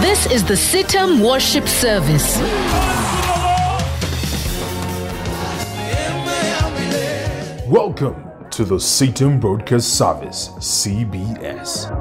This is the CITAM worship service. Welcome to the CITAM Broadcast Service, CBS.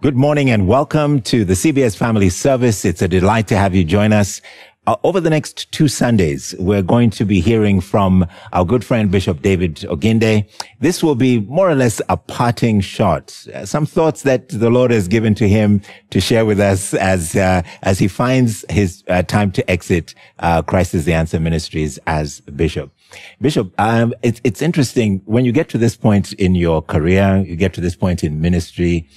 Good morning and welcome to the CBS Family Service. It's a delight to have you join us. Uh, over the next two Sundays, we're going to be hearing from our good friend Bishop David Oginde. This will be more or less a parting shot, uh, some thoughts that the Lord has given to him to share with us as uh, as he finds his uh, time to exit uh, Christ is the Answer Ministries as bishop. Bishop, um, it's it's interesting when you get to this point in your career, you get to this point in ministry.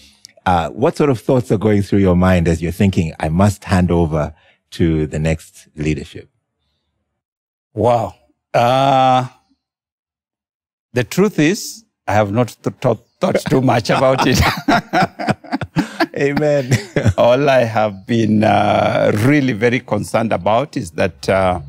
Uh, what sort of thoughts are going through your mind as you're thinking, I must hand over to the next leadership? Wow. Uh, the truth is, I have not th- thought, thought too much about it. Amen. All I have been uh, really very concerned about is that uh,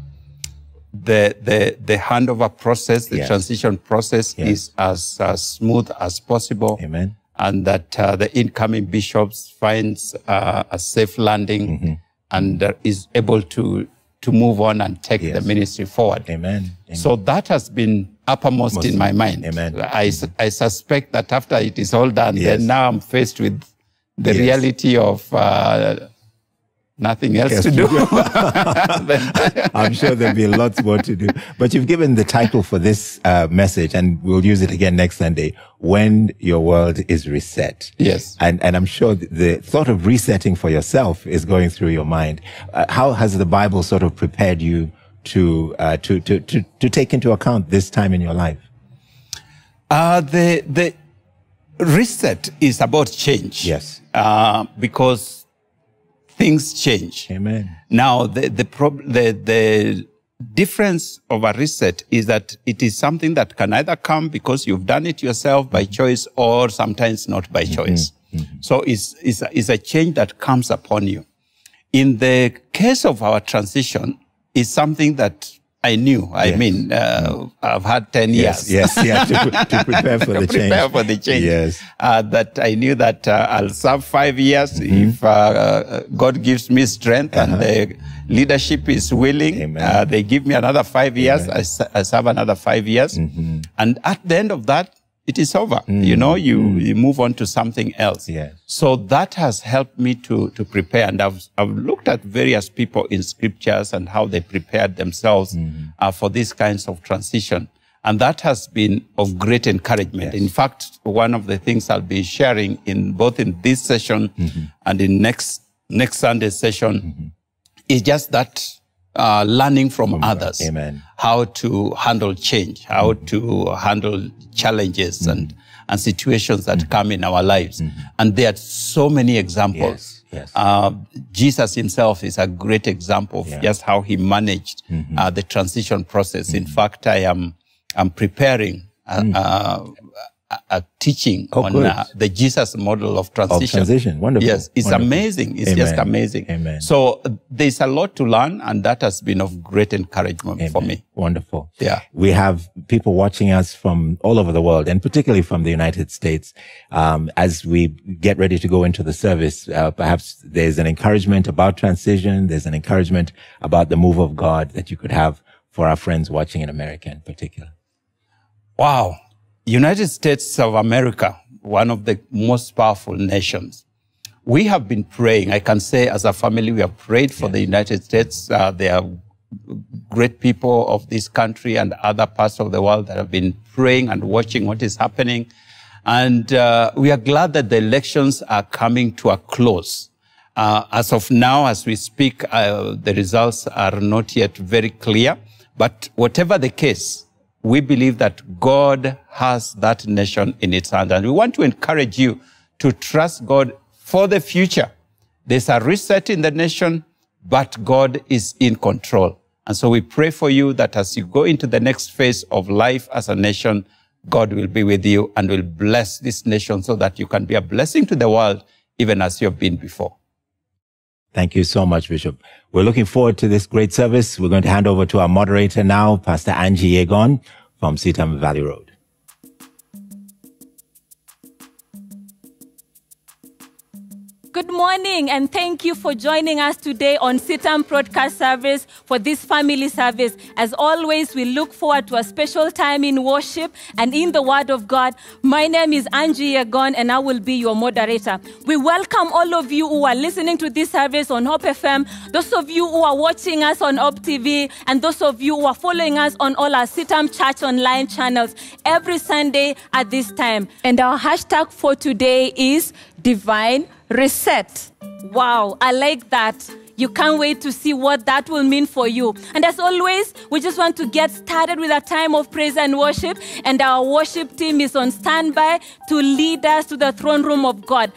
the, the, the handover process, the Yes. transition process Yes. is as uh, smooth as possible. Amen. And that uh, the incoming bishops finds uh, a safe landing Mm-hmm. And uh, is able to, to move on and take Yes. the ministry forward. Amen. Amen. So that has been uppermost Most- in my mind. Amen. I, I suspect that after it is all done, Yes. then now I'm faced with the Yes. reality of uh, nothing else Yes, to to do. I'm sure there'll be lots more to do. But you've given the title for this uh, message, and we'll use it again next Sunday. When your world is reset. Yes. And and I'm sure the thought of resetting for yourself is going through your mind. Uh, how has the Bible sort of prepared you to uh, to, to to to take into account this time in your life? Uh, the, the reset is about change. Yes. Uh, because things change. Amen. Now, the, the, prob- the, the difference of a reset is that it is something that can either come because you've done it yourself by choice or sometimes not by mm-hmm. choice. Mm-hmm. So it's, it's, a, it's a change that comes upon you. In the case of our transition, is something that I knew. I Yes. mean, uh, I've had 10 years Yes. Yes. Yeah. To, to prepare for the to change. prepare for the change. Yes. Uh, that I knew that uh, I'll serve five years Mm-hmm. if uh, uh, God gives me strength and the leadership is willing. Uh-huh. Amen. Uh, they give me another five years. I, s- I serve another five years. Mm-hmm. And at the end of that, it is over. Mm. You know, you, you move on to something else. Yes. So that has helped me to, to prepare. And I've, I've looked at various people in scriptures and how they prepared themselves uh, for these kinds of transition. And that has been of great encouragement. In fact, one of the things I'll be sharing in both in this session and in next, next Sunday session is just that uh, learning from others Amen. how to handle change, how mm-hmm. to handle challenges mm-hmm. and, and situations that mm-hmm. come in our lives. And there are so many examples. Yes, yes. Uh, Jesus himself is a great example of Yeah. just how he managed uh, the transition process. In fact, I am I'm preparing a, a, teaching Oh, on uh, the Jesus model of transition. transition. Wonderful. Yes, it's Wonderful. amazing. It's just amazing. Amen. So uh, there's a lot to learn, and that has been of great encouragement for me. Wonderful. Yeah. We have people watching us from all over the world and particularly from the United States. Um, as we get ready to go into the service, uh, perhaps there's an encouragement about transition. There's an encouragement about the move of God that you could have for our friends watching in America in particular. Wow. United States of America, one of the most powerful nations. We have been praying. I can say as a family, we have prayed for the United States. Uh, they are great people of this country and other parts of the world that have been praying and watching what is happening. And uh, we are glad that the elections are coming to a close. Uh, as of now, as we speak, uh, the results are not yet very clear. But whatever the case, we believe that God has that nation in its hand. And we want to encourage you to trust God for the future. There's a reset in the nation, but God is in control. And so we pray for you that as you go into the next phase of life as a nation, God will be with you and will bless this nation so that you can be a blessing to the world, even as you have been before. Thank you so much, Bishop. We're looking forward to this great service. We're going to hand over to our moderator now, Pastor Angie Yegon, from CITAM Valley Road. Good morning, and thank you for joining us today on CITAM Broadcast Service for this family service. As always, we look forward to a special time in worship and in the Word of God. My name is Angie Yagon, and I will be your moderator. We welcome all of you who are listening to this service on Hope FM, those of you who are watching us on Hope TV, and those of you who are following us on all our CITAM Church online channels every Sunday at this time. And our hashtag for today is Divine reset. Wow, I like that. You can't wait to see what that will mean for you. And as always, we just want to get started with a time of praise and worship. And our worship team is on standby to lead us to the throne room of God.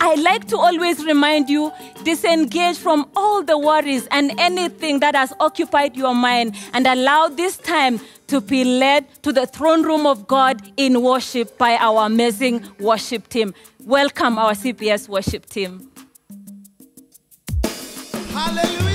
I like to always remind you disengage from all the worries and anything that has occupied your mind and allow this time to be led to the throne room of God in worship by our amazing worship team. Welcome, our CBS worship team. Hallelujah!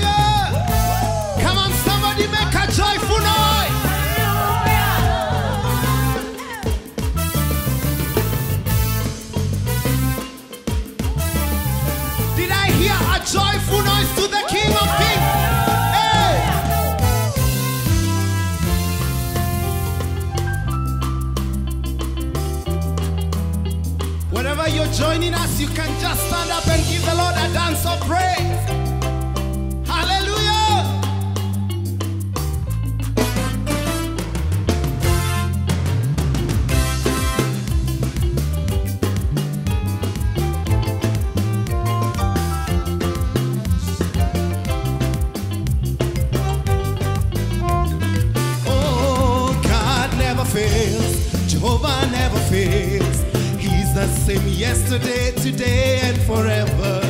Joining us, you can just stand up and give the Lord a dance of praise. Same yesterday, today, and forever.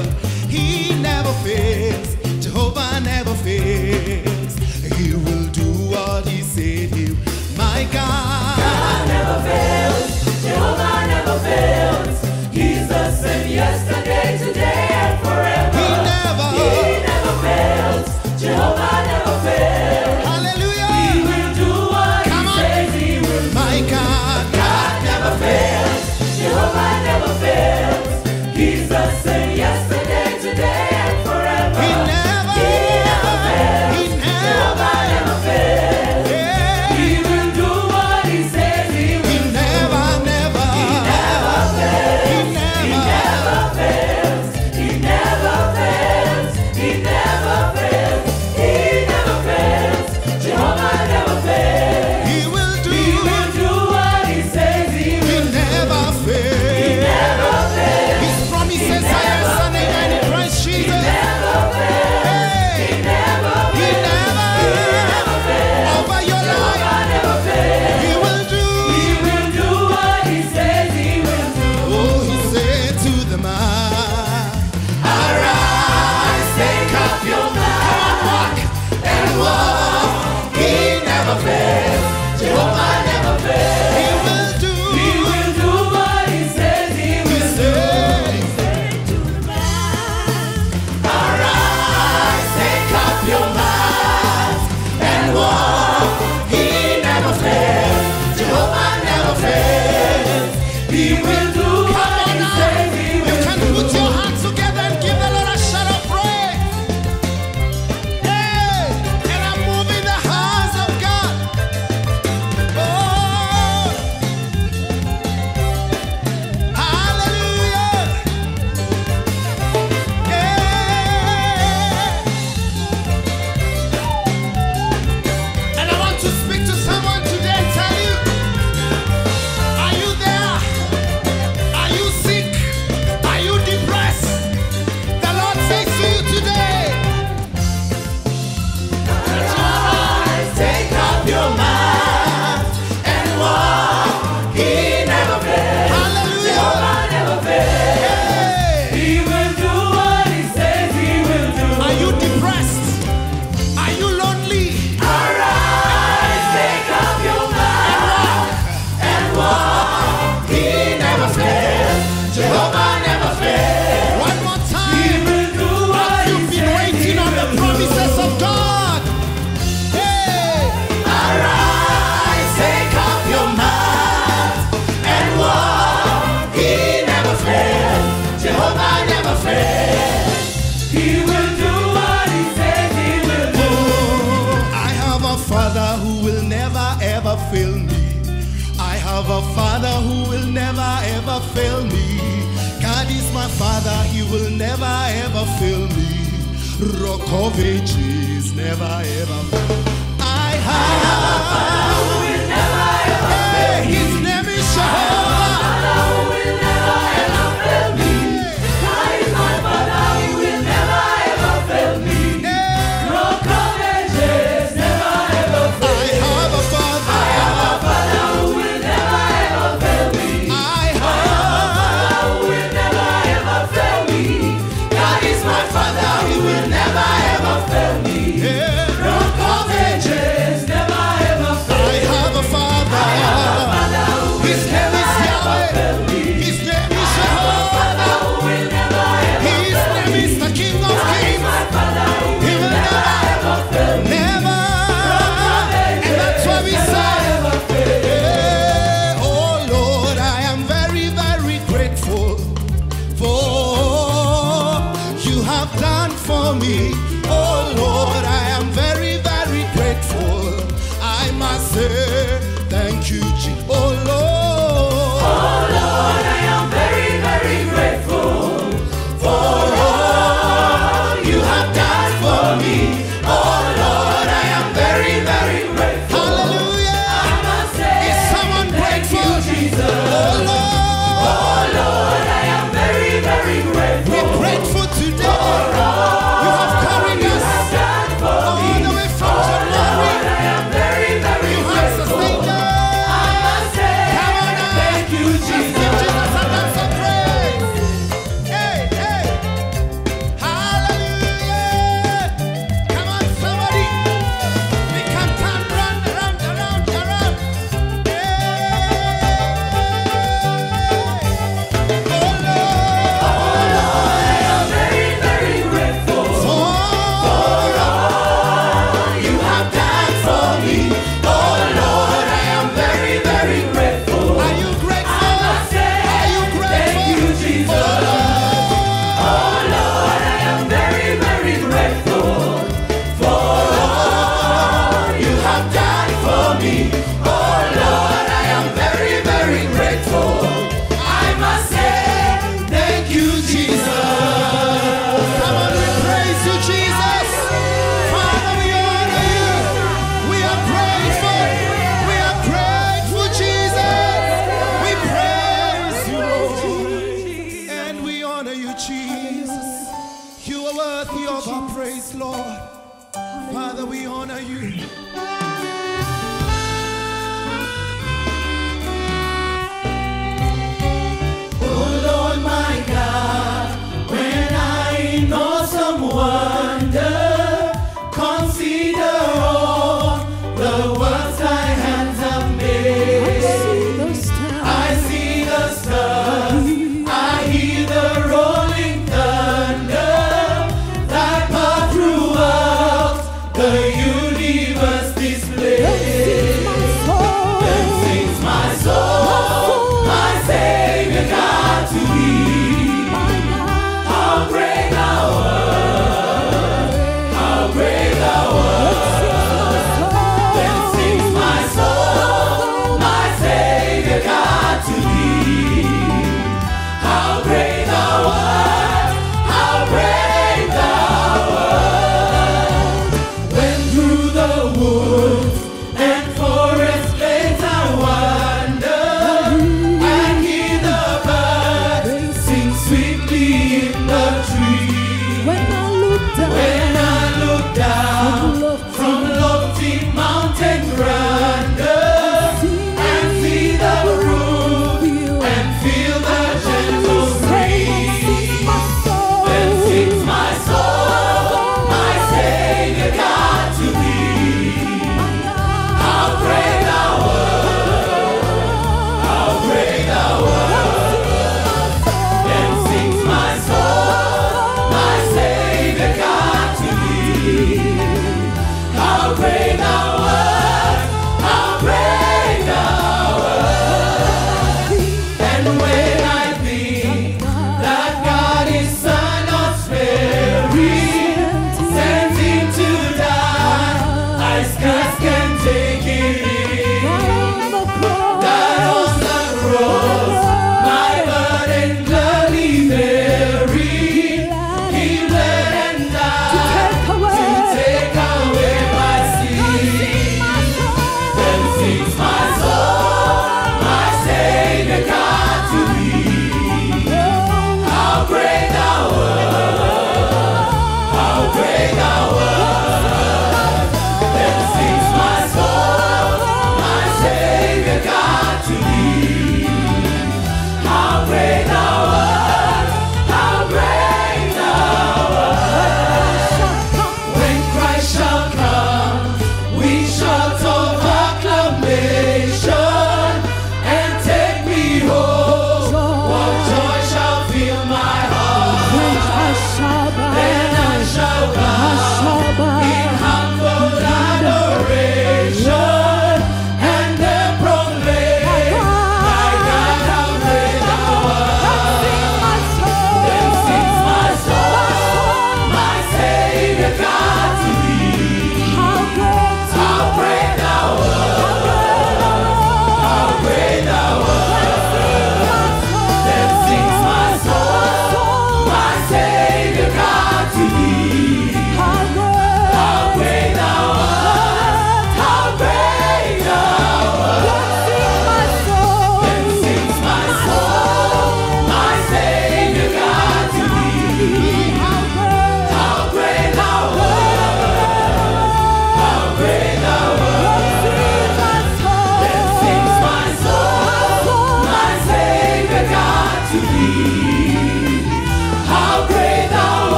He never fails. Jehovah never fails. He will do what he said he will. My God. God never fails. Jehovah never fails. He's the same yesterday, today, and forever. He never. He never fails. Jehovah never fails. He's the same yesterday, today,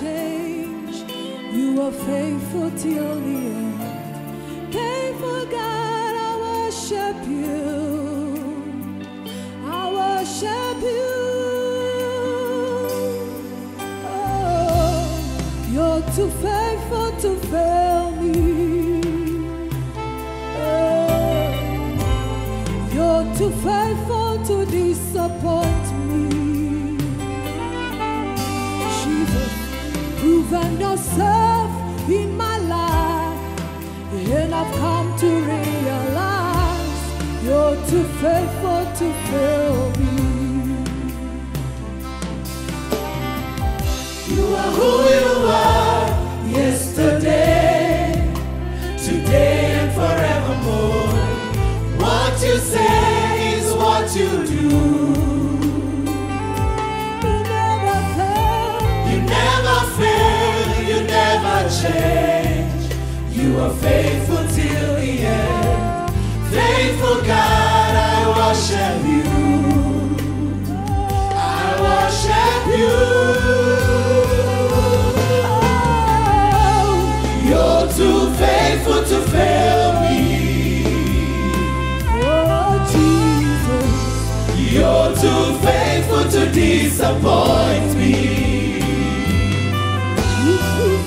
change. You are faithful till the end. Faithful God, I worship you. I worship you. Oh, you're too faithful faithful to fail me. You are who you are yesterday, today, and forevermore. What you say is what you do. You never fail. You never fail. You never change. You are faithful to fail me. Oh, Jesus. You're too faithful to disappoint me. You've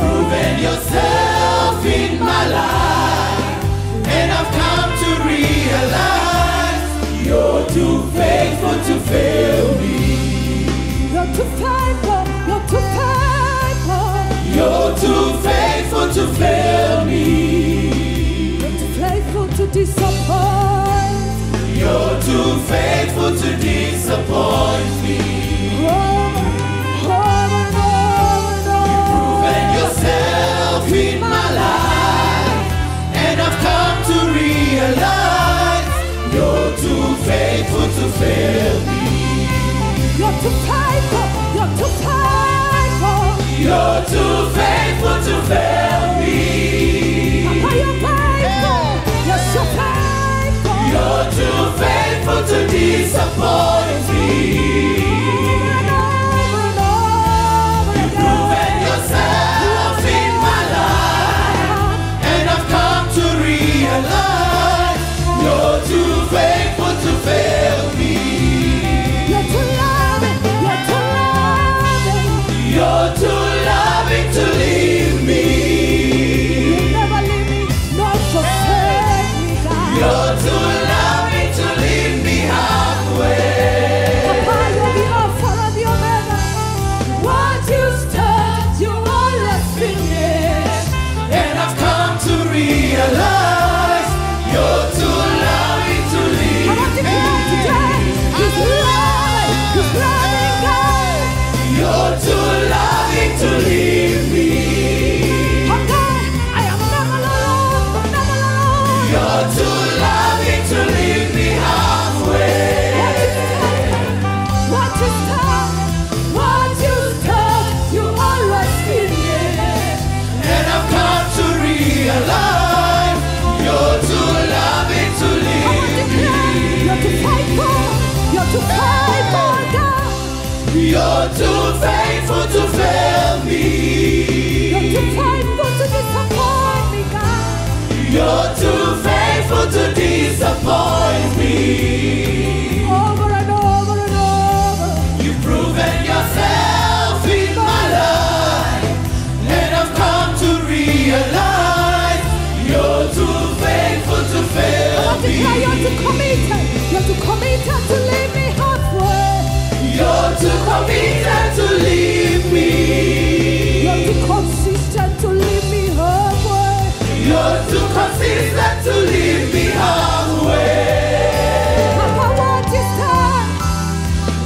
proven yourself in my life, and I've come to realize you're too faithful to fail me. You're too faithful, too faithful to fail me. You're too faithful to disappoint. You're too faithful to disappoint me. You've proven yourself in my life, and I've come to realize you're too faithful to fail me. You're too faithful, you're too faithful. You're too faithful to fail me. You're faithful, you're so faithful. You're too faithful to disappoint disappoint me. Over and over and over. You've proven yourself in my life, and I've come to realize you're too faithful to fail me. You're too committed. You're too committed to leave me halfway. You're too committed to leave consistent to me you start,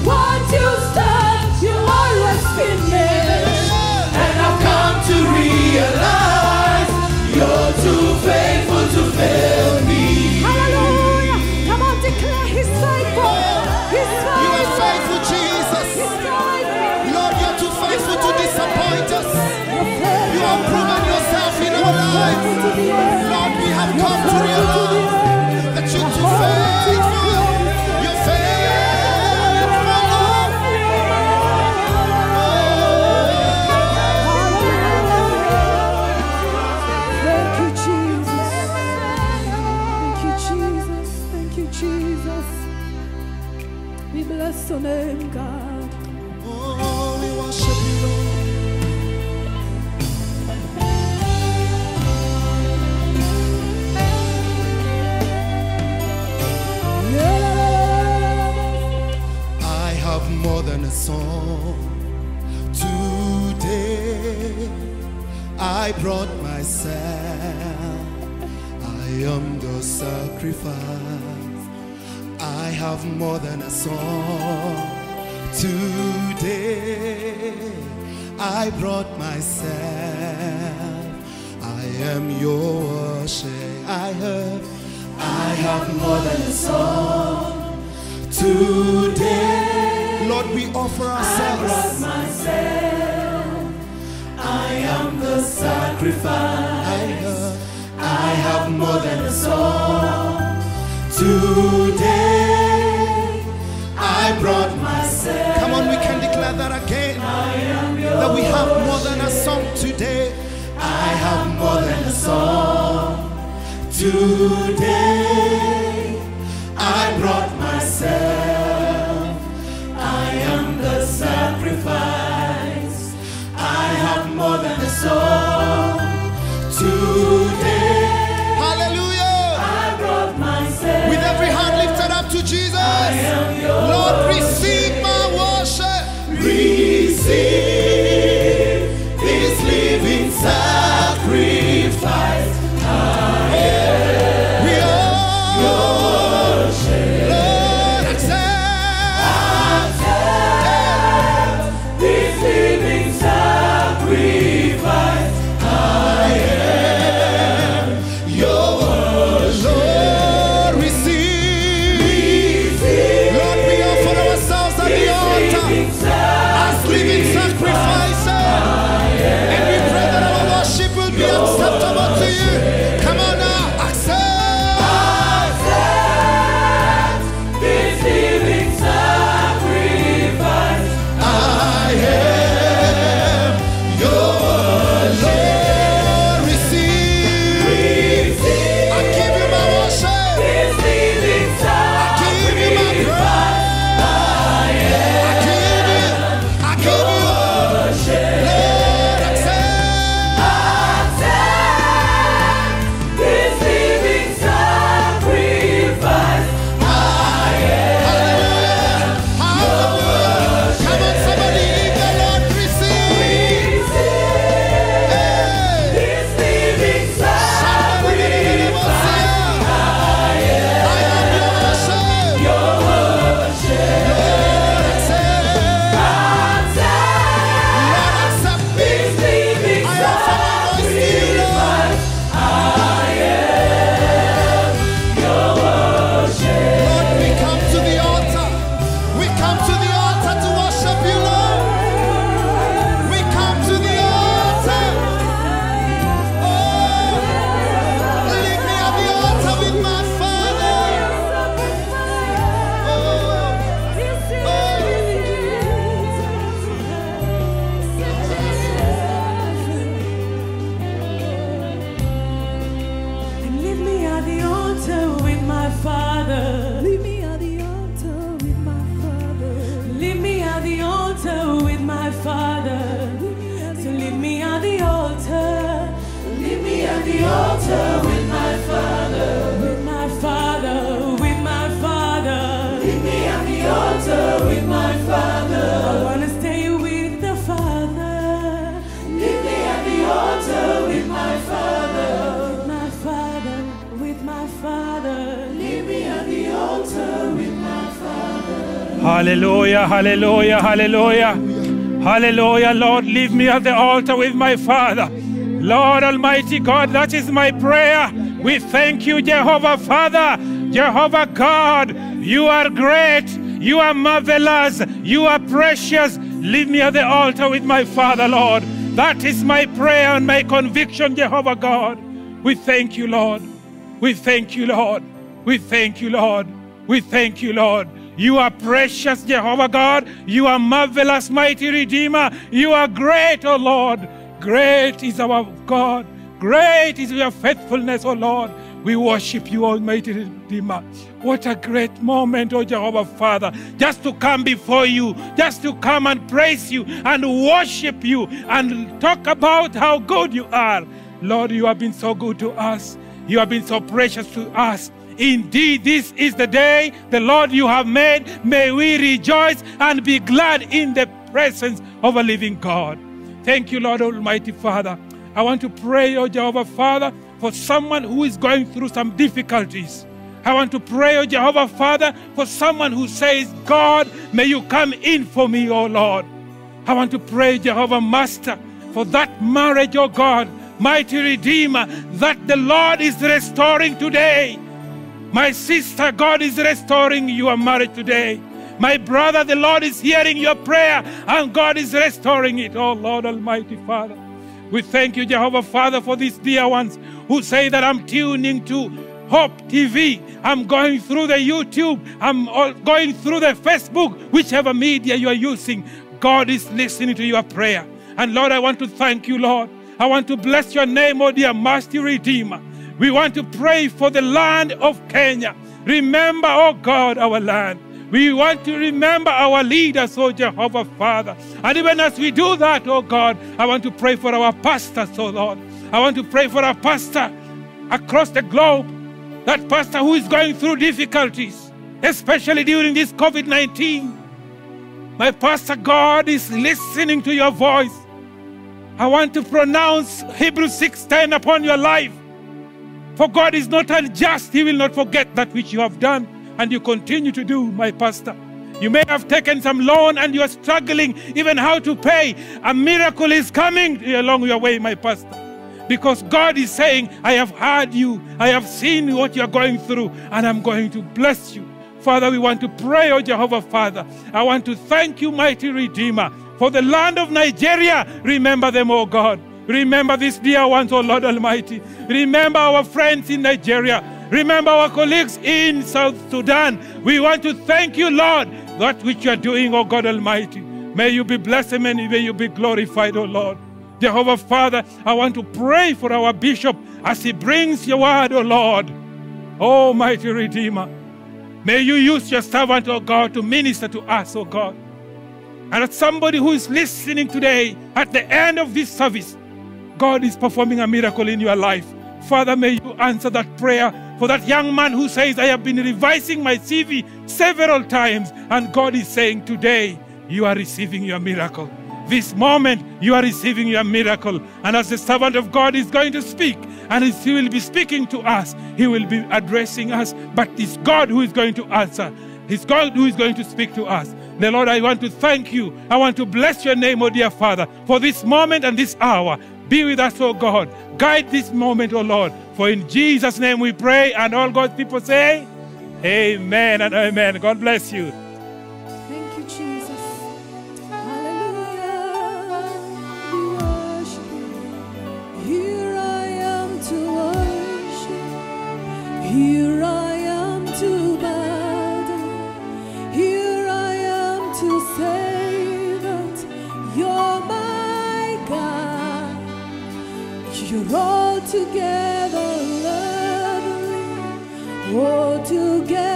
once you start, you always finish. And I've come to realize you're too faithful to fail me. Hallelujah. Come on, declare. You are faithful, Jesus. Faithful. Lord, you're too faithful to disappoint us. You have proven yourself in our lives. Come to realize I brought myself. I am the sacrifice. I have more than a song today. I brought myself. I am your worship. I have. I have more than a song today. Lord, we offer ourselves. I am the sacrifice. I have, I have more than a song. Today I brought myself. come on, we can declare that again. That we have more than a song today. I have more than a song. Today I brought myself. More than Hallelujah, hallelujah, hallelujah. Lord, leave me at the altar with my Father. Lord Almighty God, that is my prayer. We thank you, Jehovah Father, Jehovah God. You are great, you are marvelous, you are precious. Leave me at the altar with my Father, Lord. That is my prayer and my conviction, Jehovah God. We thank you, Lord. We thank you, Lord. We thank you, Lord. We thank you, Lord. You are precious, Jehovah God. You are marvelous, mighty Redeemer. You are great, O Lord. Great is our God. Great is your faithfulness, O Lord. We worship you, Almighty Redeemer. What a great moment, O Jehovah Father, just to come before you, just to come and praise you and worship you and talk about how good you are. Lord, you have been so good to us. You have been so precious to us. Indeed, this is the day the Lord you have made. May we rejoice and be glad in the presence of a living God. Thank you, Lord Almighty Father. I want to pray, O Jehovah Father, for someone who is going through some difficulties. I want to pray, O Jehovah Father, for someone who says, God, may you come in for me, O Lord. I want to pray, Jehovah Master, for that marriage, O God, mighty Redeemer, that the Lord is restoring today. My sister, God is restoring your marriage today. My brother, the Lord is hearing your prayer and God is restoring it. Oh Lord Almighty Father. We thank you, Jehovah Father, for these dear ones who say that I'm tuning to Hope TV. I'm going through the YouTube. I'm going through the Facebook, whichever media you are using. God is listening to your prayer. And Lord, I want to thank you, Lord. I want to bless your name, oh dear Master Redeemer. We want to pray for the land of Kenya. Remember, oh God, our land. We want to remember our leaders, oh Jehovah Father. And even as we do that, oh God, I want to pray for our pastors, oh Lord. I want to pray for our pastor across the globe, that pastor who is going through difficulties, especially during this COVID 19. My pastor, God is listening to your voice. I want to pronounce Hebrews 6:10 upon your life. For God is not unjust, He will not forget that which you have done and you continue to do, my pastor. You may have taken some loan and you are struggling even how to pay. A miracle is coming along your way, my pastor. Because God is saying, I have heard you, I have seen what you are going through, and I'm going to bless you. Father, we want to pray, oh Jehovah Father. I want to thank you, mighty Redeemer, for the land of Nigeria. Remember them, oh God. Remember these dear ones, oh Lord Almighty. Remember our friends in Nigeria. Remember our colleagues in South Sudan. We want to thank you, Lord, that which you are doing, oh God Almighty. May you be blessed and may you be glorified, oh Lord. Jehovah Father, I want to pray for our bishop as he brings your word, oh Lord. Oh, mighty Redeemer. May you use your servant, oh God, to minister to us, oh God. And as somebody who is listening today, at the end of this service, God is performing a miracle in your life. Father, may you answer that prayer for that young man who says, I have been revising my CV several times, and God is saying, Today, you are receiving your miracle. This moment, you are receiving your miracle. And as the servant of God is going to speak, and he will be speaking to us, he will be addressing us, but it's God who is going to answer. It's God who is going to speak to us. The Lord, I want to thank you. I want to bless your name, oh dear Father, for this moment and this hour. Be with us, oh God. Guide this moment, oh Lord. For in Jesus' name we pray, and all God's people say, Amen and amen. God bless you. Altogether lovely, altogether oh,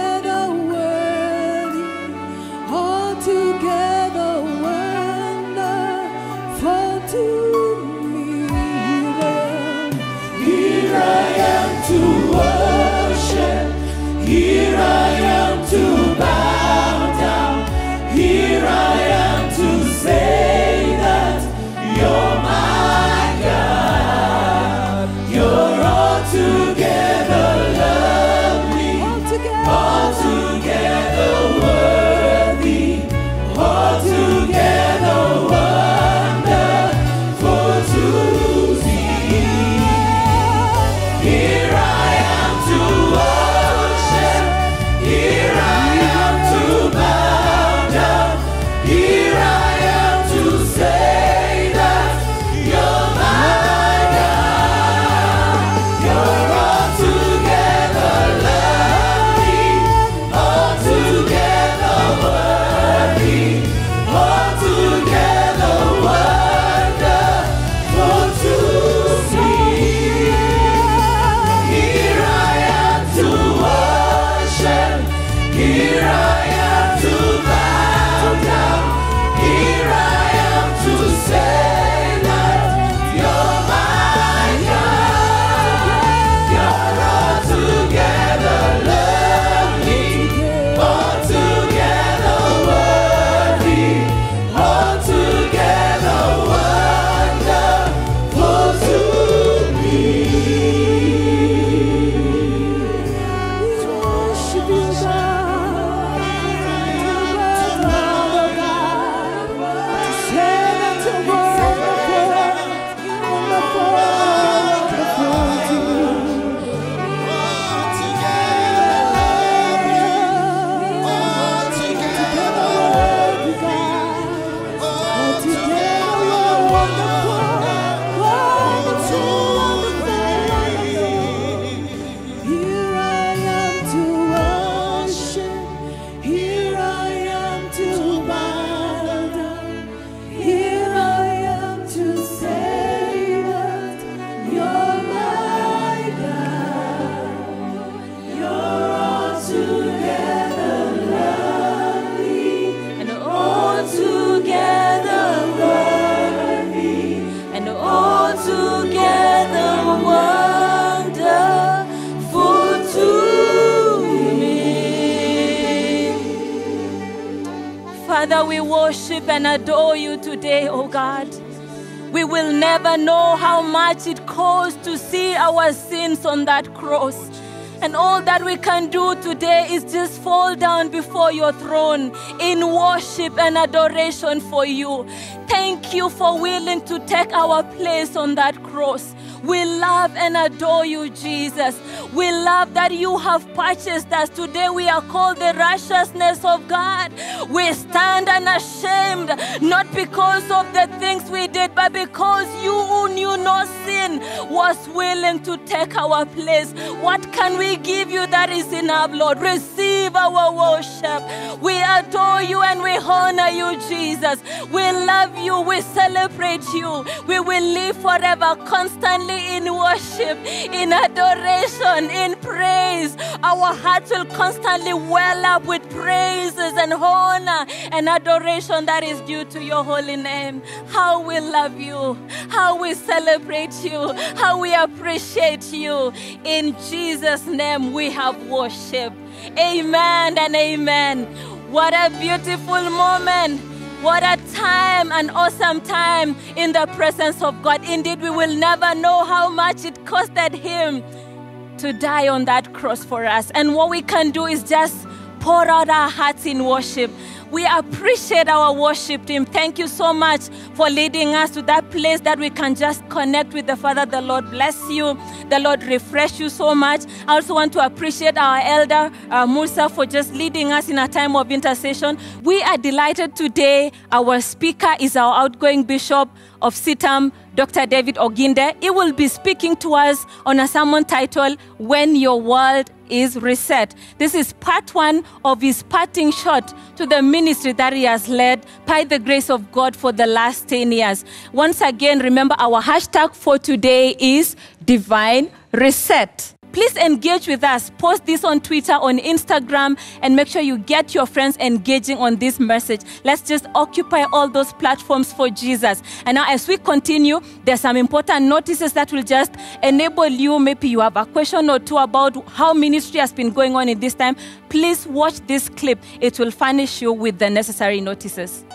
adore you today, oh God. We will never know how much it costs to see our sins on that cross. And all that we can do today is just fall down before your throne in worship and adoration for you. Thank you for willing to take our place on that cross. We love and adore you, Jesus. We love that you have purchased us. Today we are called the righteousness of God. We stand unashamed, not because of the things we did, but because you who knew no sin was willing to take our place. What can we give you that is enough, Lord? Receive our worship. We adore you and we honor you, Jesus. We love you. We celebrate you. We will live forever constantly in worship, in adoration, in praise. Our hearts will constantly well up with praises and honor and adoration that is due to your holy name. How we love you, how we celebrate you, how we appreciate you. In Jesus' name, we have worship. Amen and amen. What a beautiful moment. What a time, an awesome time in the presence of God. Indeed, we will never know how much it costed Him to die on that cross for us. And what we can do is just pour out our hearts in worship. We appreciate our worship team. Thank you so much for leading us to that place that we can just connect with the Father. The Lord bless you. The Lord refresh you so much. I also want to appreciate our elder, uh, Musa, for just leading us in a time of intercession. We are delighted today. Our speaker is our outgoing bishop of CITAM, Dr. David Oginde. He will be speaking to us on a sermon titled, When Your World is Reset. This is part one of his parting shot to the ministry that he has led by the grace of God for the last 10 years. Once again, remember our hashtag for today is Divine Reset. Please engage with us. Post this on Twitter, on Instagram, and make sure you get your friends engaging on this message. Let's just occupy all those platforms for Jesus. And now, as we continue, there's some important notices that will just enable you. Maybe you have a question or two about how ministry has been going on in this time. Please watch this clip, it will furnish you with the necessary notices.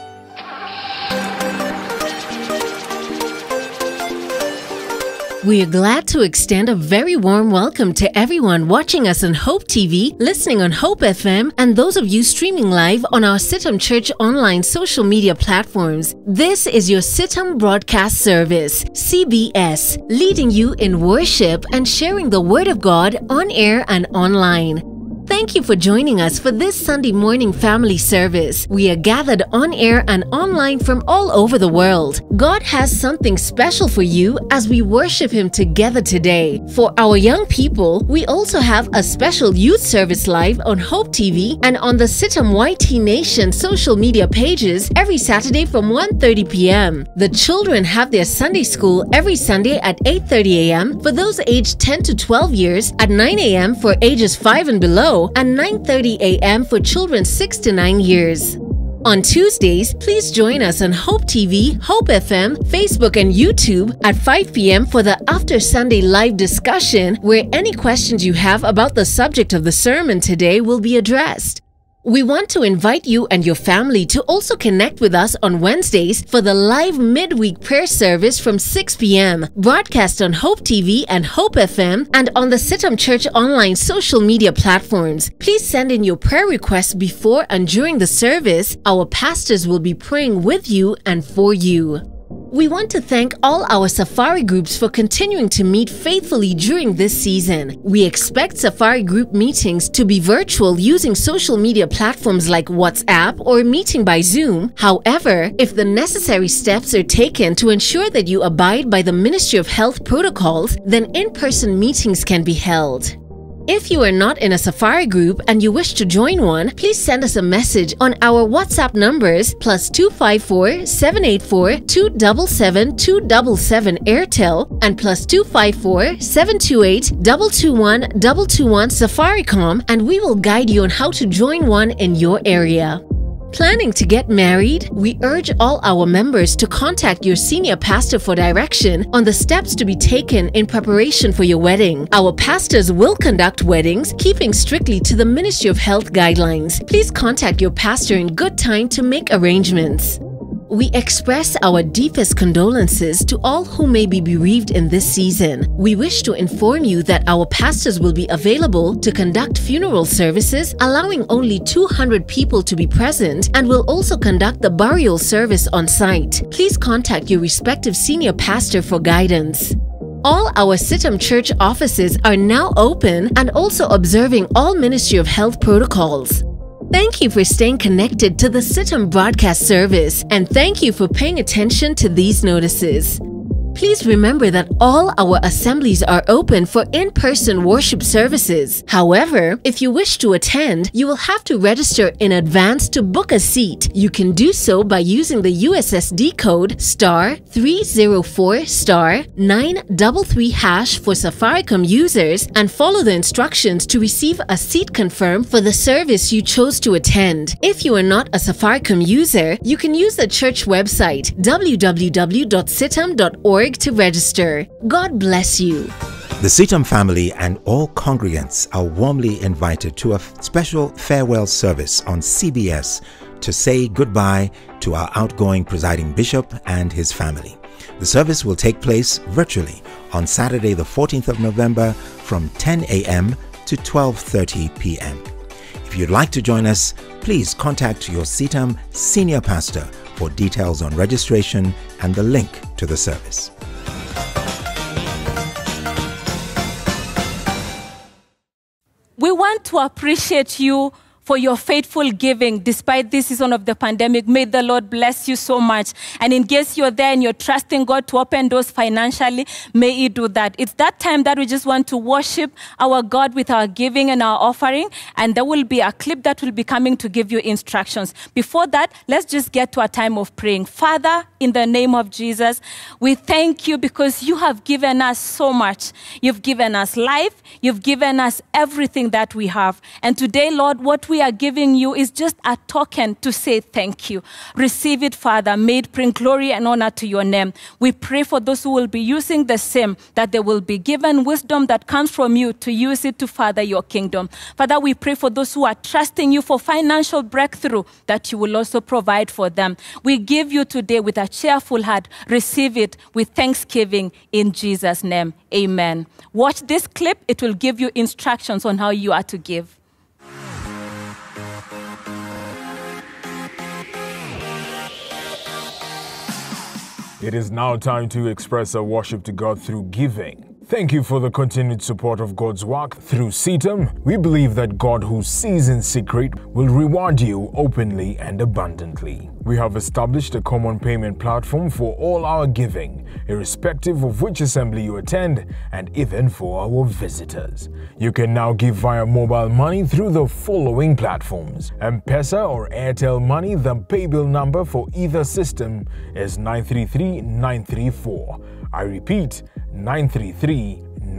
We are glad to extend a very warm welcome to everyone watching us on Hope TV, listening on Hope FM, and those of you streaming live on our CITAM Church online social media platforms. This is your CITAM Broadcast Service, CBS, leading you in worship and sharing the Word of God on air and online. Thank you for joining us for this Sunday morning family service. We are gathered on air and online from all over the world. God has something special for you as we worship Him together today. For our young people, we also have a special youth service live on Hope TV and on the CITAM YT Nation social media pages every Saturday from 1:30 p.m. The children have their Sunday school every Sunday at 8:30 a.m. for those aged 10 to 12 years, at 9 a.m. for ages 5 and below, and 9:30 a.m. for children 6 to 9 years. On Tuesdays, please join us on Hope TV, Hope FM, Facebook, and YouTube at 5 p.m. for the After Sunday live discussion where any questions you have about the subject of the sermon today will be addressed. We want to invite you and your family to also connect with us on Wednesdays for the live midweek prayer service from 6 p.m., broadcast on Hope TV and Hope FM and on the CITAM Church online social media platforms. Please send in your prayer requests before and during the service. Our pastors will be praying with you and for you. We want to thank all our Safari groups for continuing to meet faithfully during this season. We expect Safari group meetings to be virtual using social media platforms like WhatsApp or meeting by Zoom. However, if the necessary steps are taken to ensure that you abide by the Ministry of Health protocols, then in-person meetings can be held. If you are not in a Safari group and you wish to join one, please send us a message on our WhatsApp numbers plus 254 784 277 277 Airtel and plus 254 728 221 221 Safaricom and we will guide you on how to join one in your area. Planning to get married? We urge all our members to contact your senior pastor for direction on the steps to be taken in preparation for your wedding. Our pastors will conduct weddings, keeping strictly to the Ministry of Health guidelines. Please contact your pastor in good time to make arrangements. We express our deepest condolences to all who may be bereaved in this season. We wish to inform you that our pastors will be available to conduct funeral services, allowing only 200 people to be present, and will also conduct the burial service on site. Please contact your respective senior pastor for guidance. All our CITAM Church offices are now open and also observing all Ministry of Health protocols. Thank you for staying connected to the CITAM broadcast service and thank you for paying attention to these notices. Please remember that all our assemblies are open for in-person worship services. However, if you wish to attend, you will have to register in advance to book a seat. You can do so by using the USSD code star 304 star 933 hash for Safaricom users and follow the instructions to receive a seat confirmed for the service you chose to attend. If you are not a Safaricom user, you can use the church website www.citam.org to register. God bless you. The CITAM family and all congregants are warmly invited to a special farewell service on CBS to say goodbye to our outgoing presiding bishop and his family. The service will take place virtually on Saturday the 14th of November from 10 a.m. to 12:30 p.m. If you'd like to join us, please contact your CITAM senior pastor for details on registration and the link to the service. We want to appreciate you for your faithful giving despite this season of the pandemic. May the Lord bless you so much. And in case you're there and you're trusting God to open doors financially, may He do that. It's that time that we just want to worship our God with our giving and our offering. And there will be a clip that will be coming to give you instructions. Before that, let's just get to a time of praying. Father, in the name of Jesus, we thank you because you have given us so much. You've given us life, you've given us everything that we have. And today, Lord, what we are giving you is just a token to say thank you. Receive it, Father. May it bring glory and honor to your name. We pray for those who will be using the same, that they will be given wisdom that comes from you to use it to further your kingdom. Father, we pray for those who are trusting you for financial breakthrough, that you will also provide for them. We give you today with a cheerful heart. Receive it with thanksgiving in Jesus' name. Amen. Watch this clip, it will give you instructions on how you are to give. It is now time to express our worship to God through giving. Thank you for the continued support of God's work through CITAM. We believe that God, who sees in secret, will reward you openly and abundantly. We have established a common payment platform for all our giving, irrespective of which assembly you attend, and even for our visitors. You can now give via mobile money through the following platforms M-Pesa or Airtel Money. The paybill number for either system is 933 934. I repeat, 933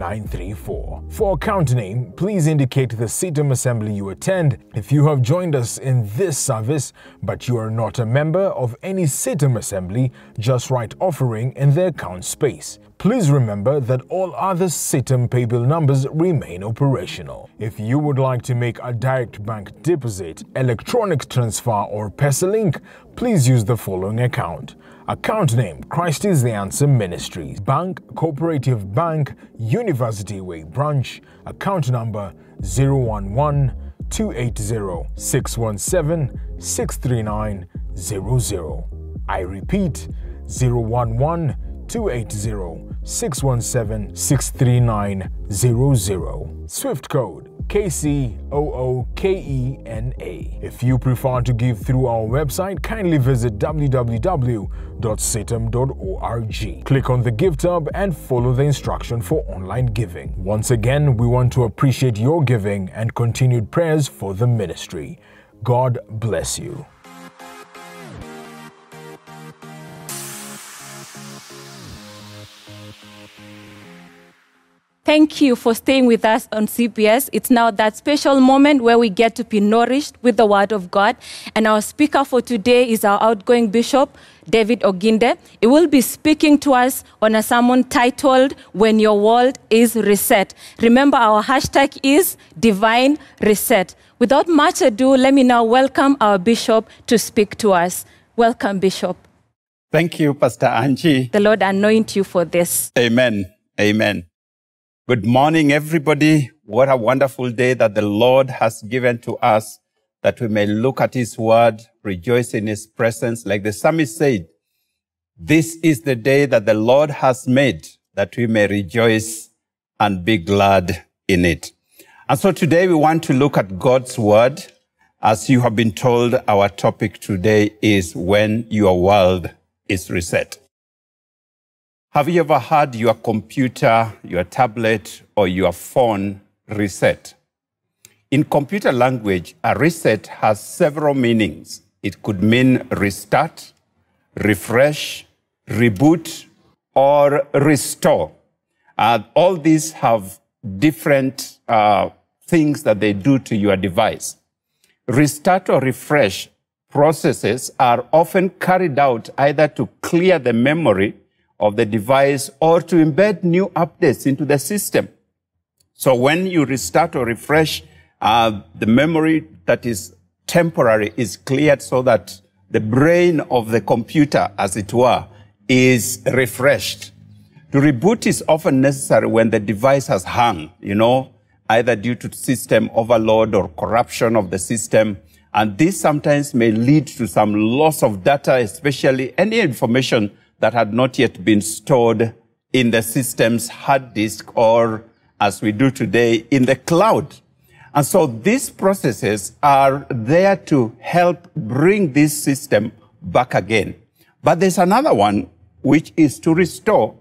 934. For account name, please indicate the CITAM assembly you attend. If you have joined us in this service but you are not a member of any CITAM assembly, just write offering in the account space. Please remember that all other CITAM paybill numbers remain operational. If you would like to make a direct bank deposit, electronic transfer or PesaLink, please use the following account. Account name Christ is the Answer Ministries. Bank Cooperative Bank University Way Branch. Account number 011 280 617 63900. I repeat 011 280 617 63900. Swift code KCOOKENA. If you prefer to give through our website, kindly visit www.citam.org. Click on the Give tab and follow the instruction for online giving. Once again, we want to appreciate your giving and continued prayers for the ministry. God bless you. Thank you for staying with us on CBS. It's now that special moment where we get to be nourished with the Word of God. And our speaker for today is our outgoing Bishop, David Oginde. He will be speaking to us on a sermon titled, When Your World is Reset. Remember, our hashtag is Divine Reset. Without much ado, let me now welcome our Bishop to speak to us. Welcome, Bishop. Thank you, Pastor Angie. The Lord anoint you for this. Amen. Amen. Good morning, everybody. What a wonderful day that the Lord has given to us that we may look at his word, rejoice in his presence. Like the psalmist said, this is the day that the Lord has made that we may rejoice and be glad in it. And so today we want to look at God's word. As you have been told, our topic today is when your world is reset. Have you ever had your computer, your tablet, or your phone reset? In computer language, a reset has several meanings. It could mean restart, refresh, reboot, or restore. Uh, all these have different uh, things that they do to your device. Restart or refresh processes are often carried out either to clear the memory of the device or to embed new updates into the system. So when you restart or refresh, uh, the memory that is temporary is cleared so that the brain of the computer, as it were, is refreshed. To reboot is often necessary when the device has hung, you know, either due to system overload or corruption of the system. And this sometimes may lead to some loss of data, especially any information that had not yet been stored in the system's hard disk or, as we do today, in the cloud. And so these processes are there to help bring this system back again. But there's another one, which is to restore,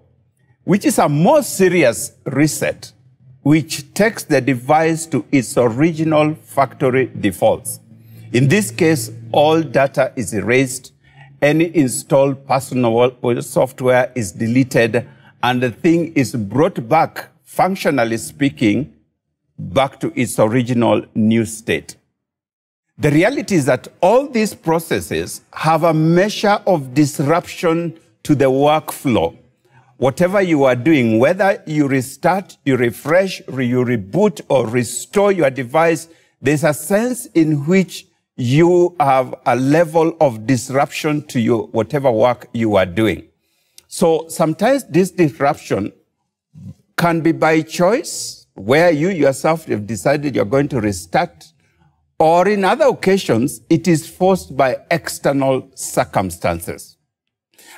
which is a more serious reset, which takes the device to its original factory defaults. In this case, all data is erased any installed personal software is deleted and the thing is brought back, functionally speaking, back to its original new state. The reality is that all these processes have a measure of disruption to the workflow. Whatever you are doing, whether you restart, you refresh, you reboot, or restore your device, there's a sense in which you have a level of disruption to your whatever work you are doing. So sometimes this disruption can be by choice, where you yourself have decided you're going to restart, or in other occasions, it is forced by external circumstances.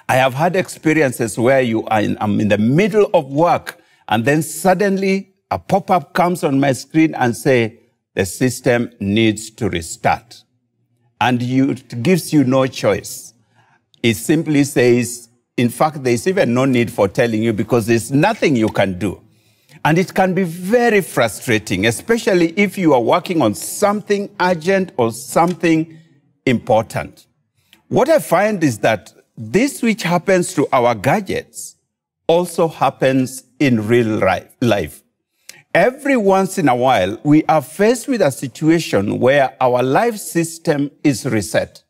I have had experiences where you are in, I'm in the middle of work, and then suddenly a pop-up comes on my screen and say, the system needs to restart and you, it gives you no choice. It simply says, in fact, there's even no need for telling you because there's nothing you can do. And it can be very frustrating, especially if you are working on something urgent or something important. What I find is that this which happens to our gadgets also happens in real life. life. Every once in a while, we are faced with a situation where our life system is reset.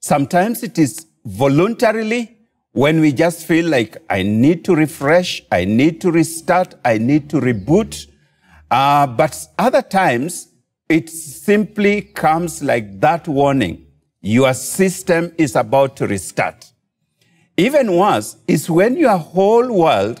Sometimes it is voluntarily when we just feel like I need to refresh, I need to restart, I need to reboot. Uh, but other times, it simply comes like that warning. Your system is about to restart. Even worse is when your whole world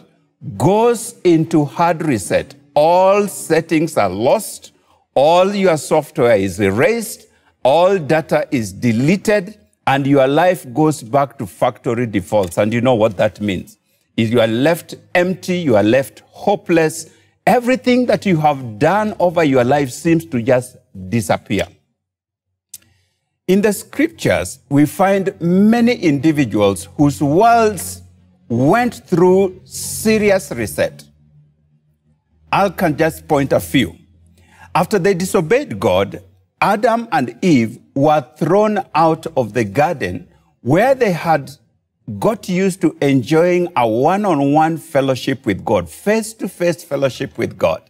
goes into hard reset. All settings are lost, all your software is erased, all data is deleted, and your life goes back to factory defaults. And you know what that means? Is you are left empty, you are left hopeless. Everything that you have done over your life seems to just disappear. In the scriptures, we find many individuals whose worlds went through serious reset. I can just point a few. After they disobeyed God, Adam and Eve were thrown out of the garden where they had got used to enjoying a one on one fellowship with God, face to face fellowship with God.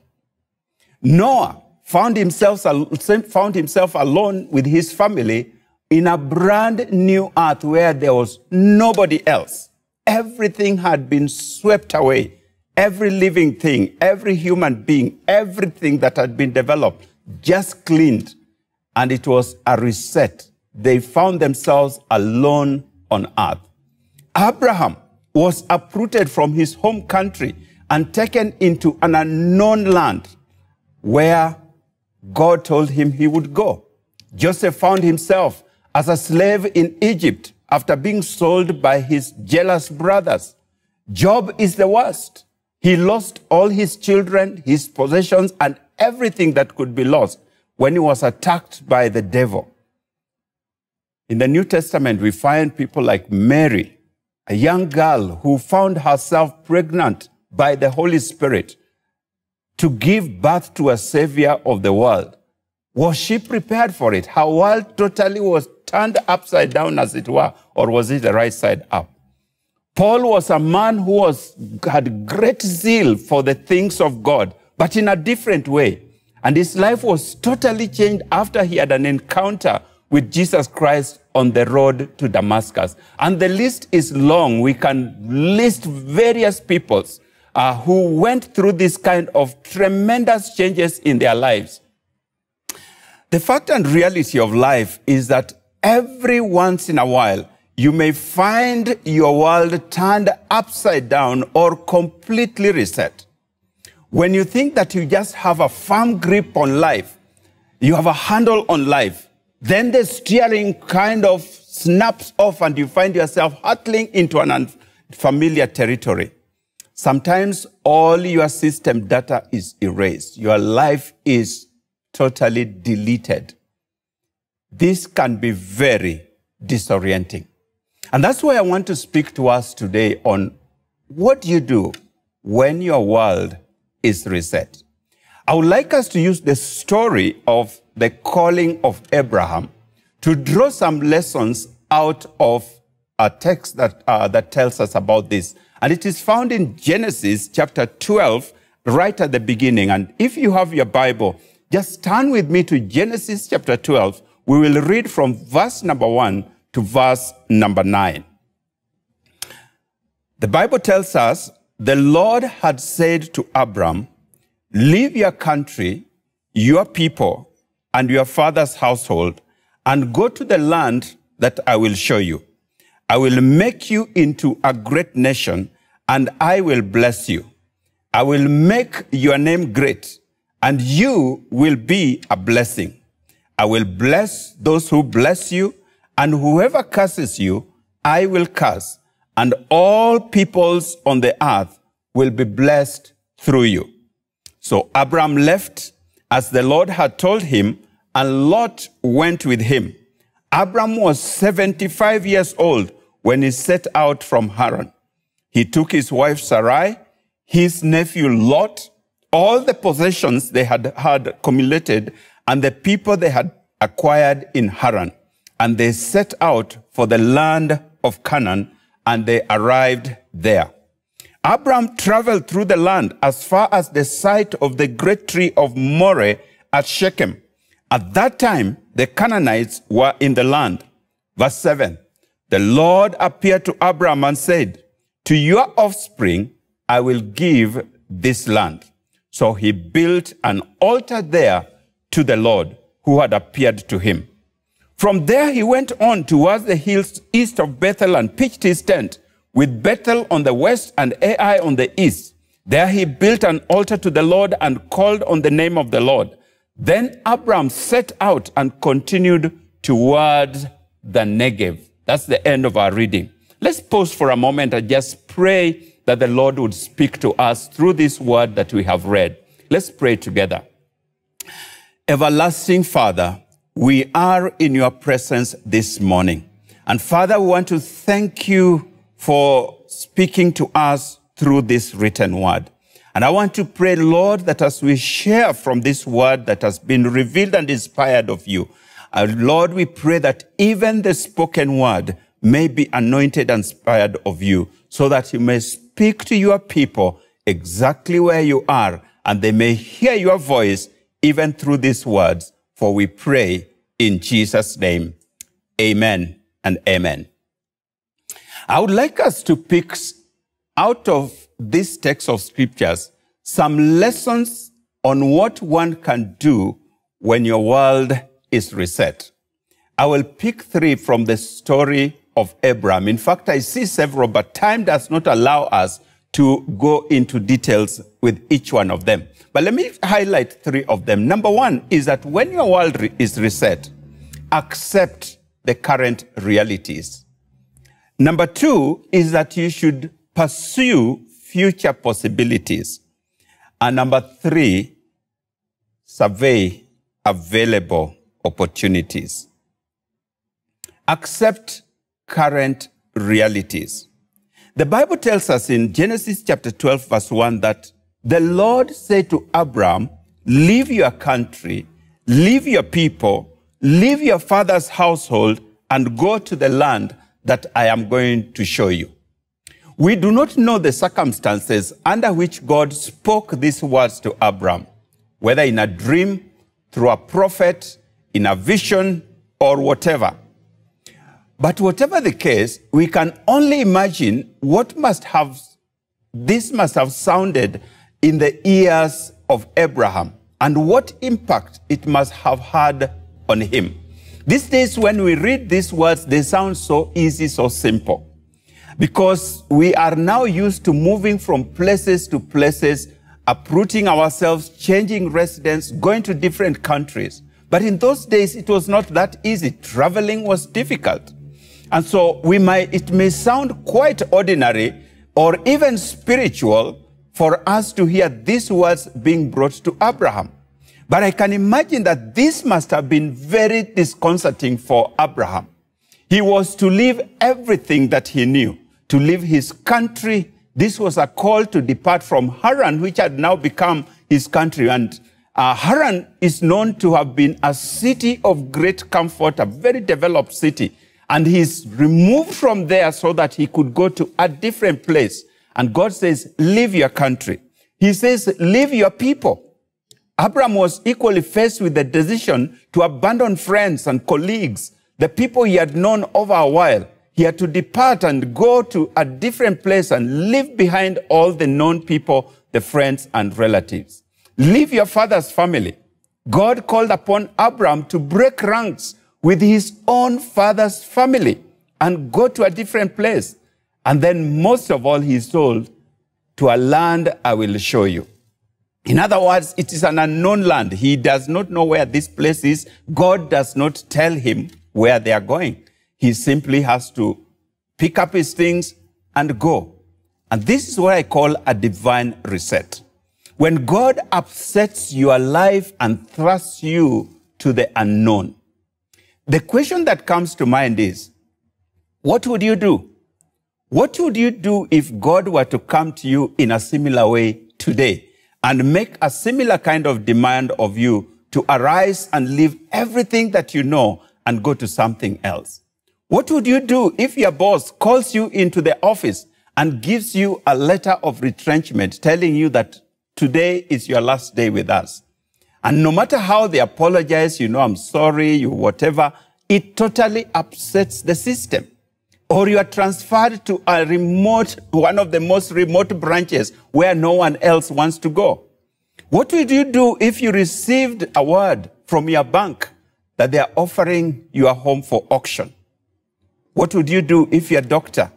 Noah found himself, found himself alone with his family in a brand new earth where there was nobody else. Everything had been swept away. Every living thing, every human being, everything that had been developed just cleaned and it was a reset. They found themselves alone on earth. Abraham was uprooted from his home country and taken into an unknown land where God told him he would go. Joseph found himself as a slave in Egypt after being sold by his jealous brothers. Job is the worst. He lost all his children, his possessions, and everything that could be lost when he was attacked by the devil. In the New Testament, we find people like Mary, a young girl who found herself pregnant by the Holy Spirit to give birth to a savior of the world. Was she prepared for it? Her world totally was turned upside down, as it were, or was it the right side up? Paul was a man who was, had great zeal for the things of God, but in a different way. And his life was totally changed after he had an encounter with Jesus Christ on the road to Damascus. And the list is long. We can list various peoples uh, who went through this kind of tremendous changes in their lives. The fact and reality of life is that every once in a while, you may find your world turned upside down or completely reset. When you think that you just have a firm grip on life, you have a handle on life, then the steering kind of snaps off and you find yourself hurtling into an unfamiliar territory. Sometimes all your system data is erased. Your life is totally deleted. This can be very disorienting. And that's why I want to speak to us today on what you do when your world is reset. I would like us to use the story of the calling of Abraham to draw some lessons out of a text that, uh, that tells us about this. And it is found in Genesis chapter 12, right at the beginning. And if you have your Bible, just turn with me to Genesis chapter 12. We will read from verse number 1 to verse number 9. The Bible tells us the Lord had said to Abram, Leave your country, your people, and your father's household, and go to the land that I will show you. I will make you into a great nation, and I will bless you. I will make your name great, and you will be a blessing. I will bless those who bless you, and whoever curses you, I will curse and all peoples on the earth will be blessed through you. So Abram left as the Lord had told him, and Lot went with him. Abram was 75 years old when he set out from Haran. He took his wife Sarai, his nephew Lot, all the possessions they had had accumulated, and the people they had acquired in Haran. And they set out for the land of Canaan and they arrived there. Abram traveled through the land as far as the site of the great tree of Moreh at Shechem. At that time, the Canaanites were in the land. Verse 7 The Lord appeared to Abram and said, To your offspring I will give this land. So he built an altar there to the Lord who had appeared to him. From there he went on towards the hills east of Bethel and pitched his tent with Bethel on the west and Ai on the east. There he built an altar to the Lord and called on the name of the Lord. Then Abram set out and continued towards the Negev. That's the end of our reading. Let's pause for a moment and just pray that the Lord would speak to us through this word that we have read. Let's pray together. Everlasting Father, we are in your presence this morning. And Father, we want to thank you for speaking to us through this written word. And I want to pray, Lord, that as we share from this word that has been revealed and inspired of you, uh, Lord, we pray that even the spoken word may be anointed and inspired of you so that you may speak to your people exactly where you are and they may hear your voice even through these words. For we pray in Jesus' name. Amen and amen. I would like us to pick out of this text of scriptures some lessons on what one can do when your world is reset. I will pick three from the story of Abraham. In fact, I see several, but time does not allow us to go into details with each one of them. But let me highlight three of them. Number one is that when your world re- is reset, accept the current realities. Number two is that you should pursue future possibilities. And number three, survey available opportunities. Accept current realities. The Bible tells us in Genesis chapter 12, verse 1 that the Lord said to Abram, Leave your country, leave your people, leave your father's household, and go to the land that I am going to show you. We do not know the circumstances under which God spoke these words to Abram, whether in a dream, through a prophet, in a vision, or whatever. But whatever the case, we can only imagine what must have, this must have sounded in the ears of Abraham and what impact it must have had on him. These days, when we read these words, they sound so easy, so simple. Because we are now used to moving from places to places, uprooting ourselves, changing residence, going to different countries. But in those days, it was not that easy. Traveling was difficult. And so we might, it may sound quite ordinary or even spiritual for us to hear these words being brought to Abraham. But I can imagine that this must have been very disconcerting for Abraham. He was to leave everything that he knew, to leave his country. This was a call to depart from Haran, which had now become his country. And uh, Haran is known to have been a city of great comfort, a very developed city. And he's removed from there so that he could go to a different place. And God says, leave your country. He says, leave your people. Abraham was equally faced with the decision to abandon friends and colleagues, the people he had known over a while. He had to depart and go to a different place and leave behind all the known people, the friends and relatives. Leave your father's family. God called upon Abraham to break ranks with his own father's family and go to a different place. And then most of all, he's told, to a land I will show you. In other words, it is an unknown land. He does not know where this place is. God does not tell him where they are going. He simply has to pick up his things and go. And this is what I call a divine reset. When God upsets your life and thrusts you to the unknown, the question that comes to mind is, what would you do? What would you do if God were to come to you in a similar way today and make a similar kind of demand of you to arise and leave everything that you know and go to something else? What would you do if your boss calls you into the office and gives you a letter of retrenchment telling you that today is your last day with us. And no matter how they apologize, you know, I'm sorry, you whatever, it totally upsets the system. Or you are transferred to a remote, one of the most remote branches where no one else wants to go. What would you do if you received a word from your bank that they are offering your home for auction? What would you do if your doctor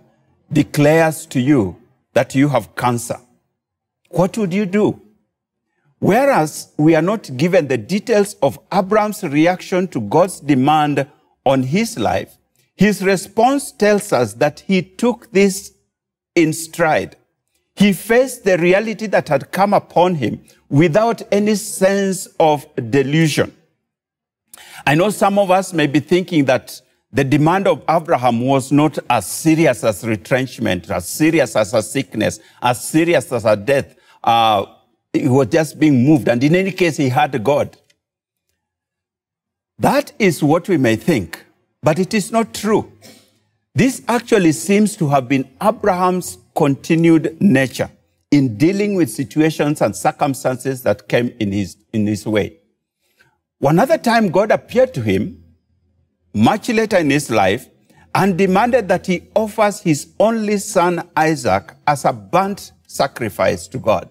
declares to you that you have cancer? What would you do? Whereas we are not given the details of Abraham's reaction to God's demand on his life, his response tells us that he took this in stride. He faced the reality that had come upon him without any sense of delusion. I know some of us may be thinking that the demand of Abraham was not as serious as retrenchment, as serious as a sickness, as serious as a death. Uh, he was just being moved. And in any case, he had God. That is what we may think, but it is not true. This actually seems to have been Abraham's continued nature in dealing with situations and circumstances that came in his, in his way. One other time, God appeared to him, much later in his life, and demanded that he offers his only son Isaac as a burnt sacrifice to God.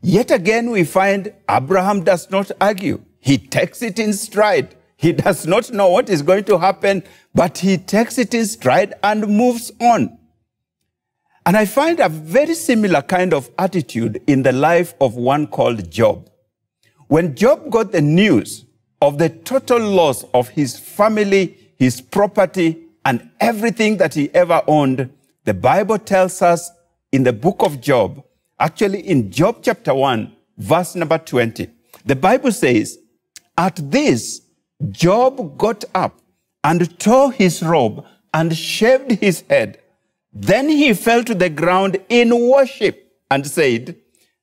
Yet again, we find Abraham does not argue. He takes it in stride. He does not know what is going to happen, but he takes it in stride and moves on. And I find a very similar kind of attitude in the life of one called Job. When Job got the news of the total loss of his family, his property, and everything that he ever owned, the Bible tells us in the book of Job Actually, in Job chapter 1, verse number 20, the Bible says, At this, Job got up and tore his robe and shaved his head. Then he fell to the ground in worship and said,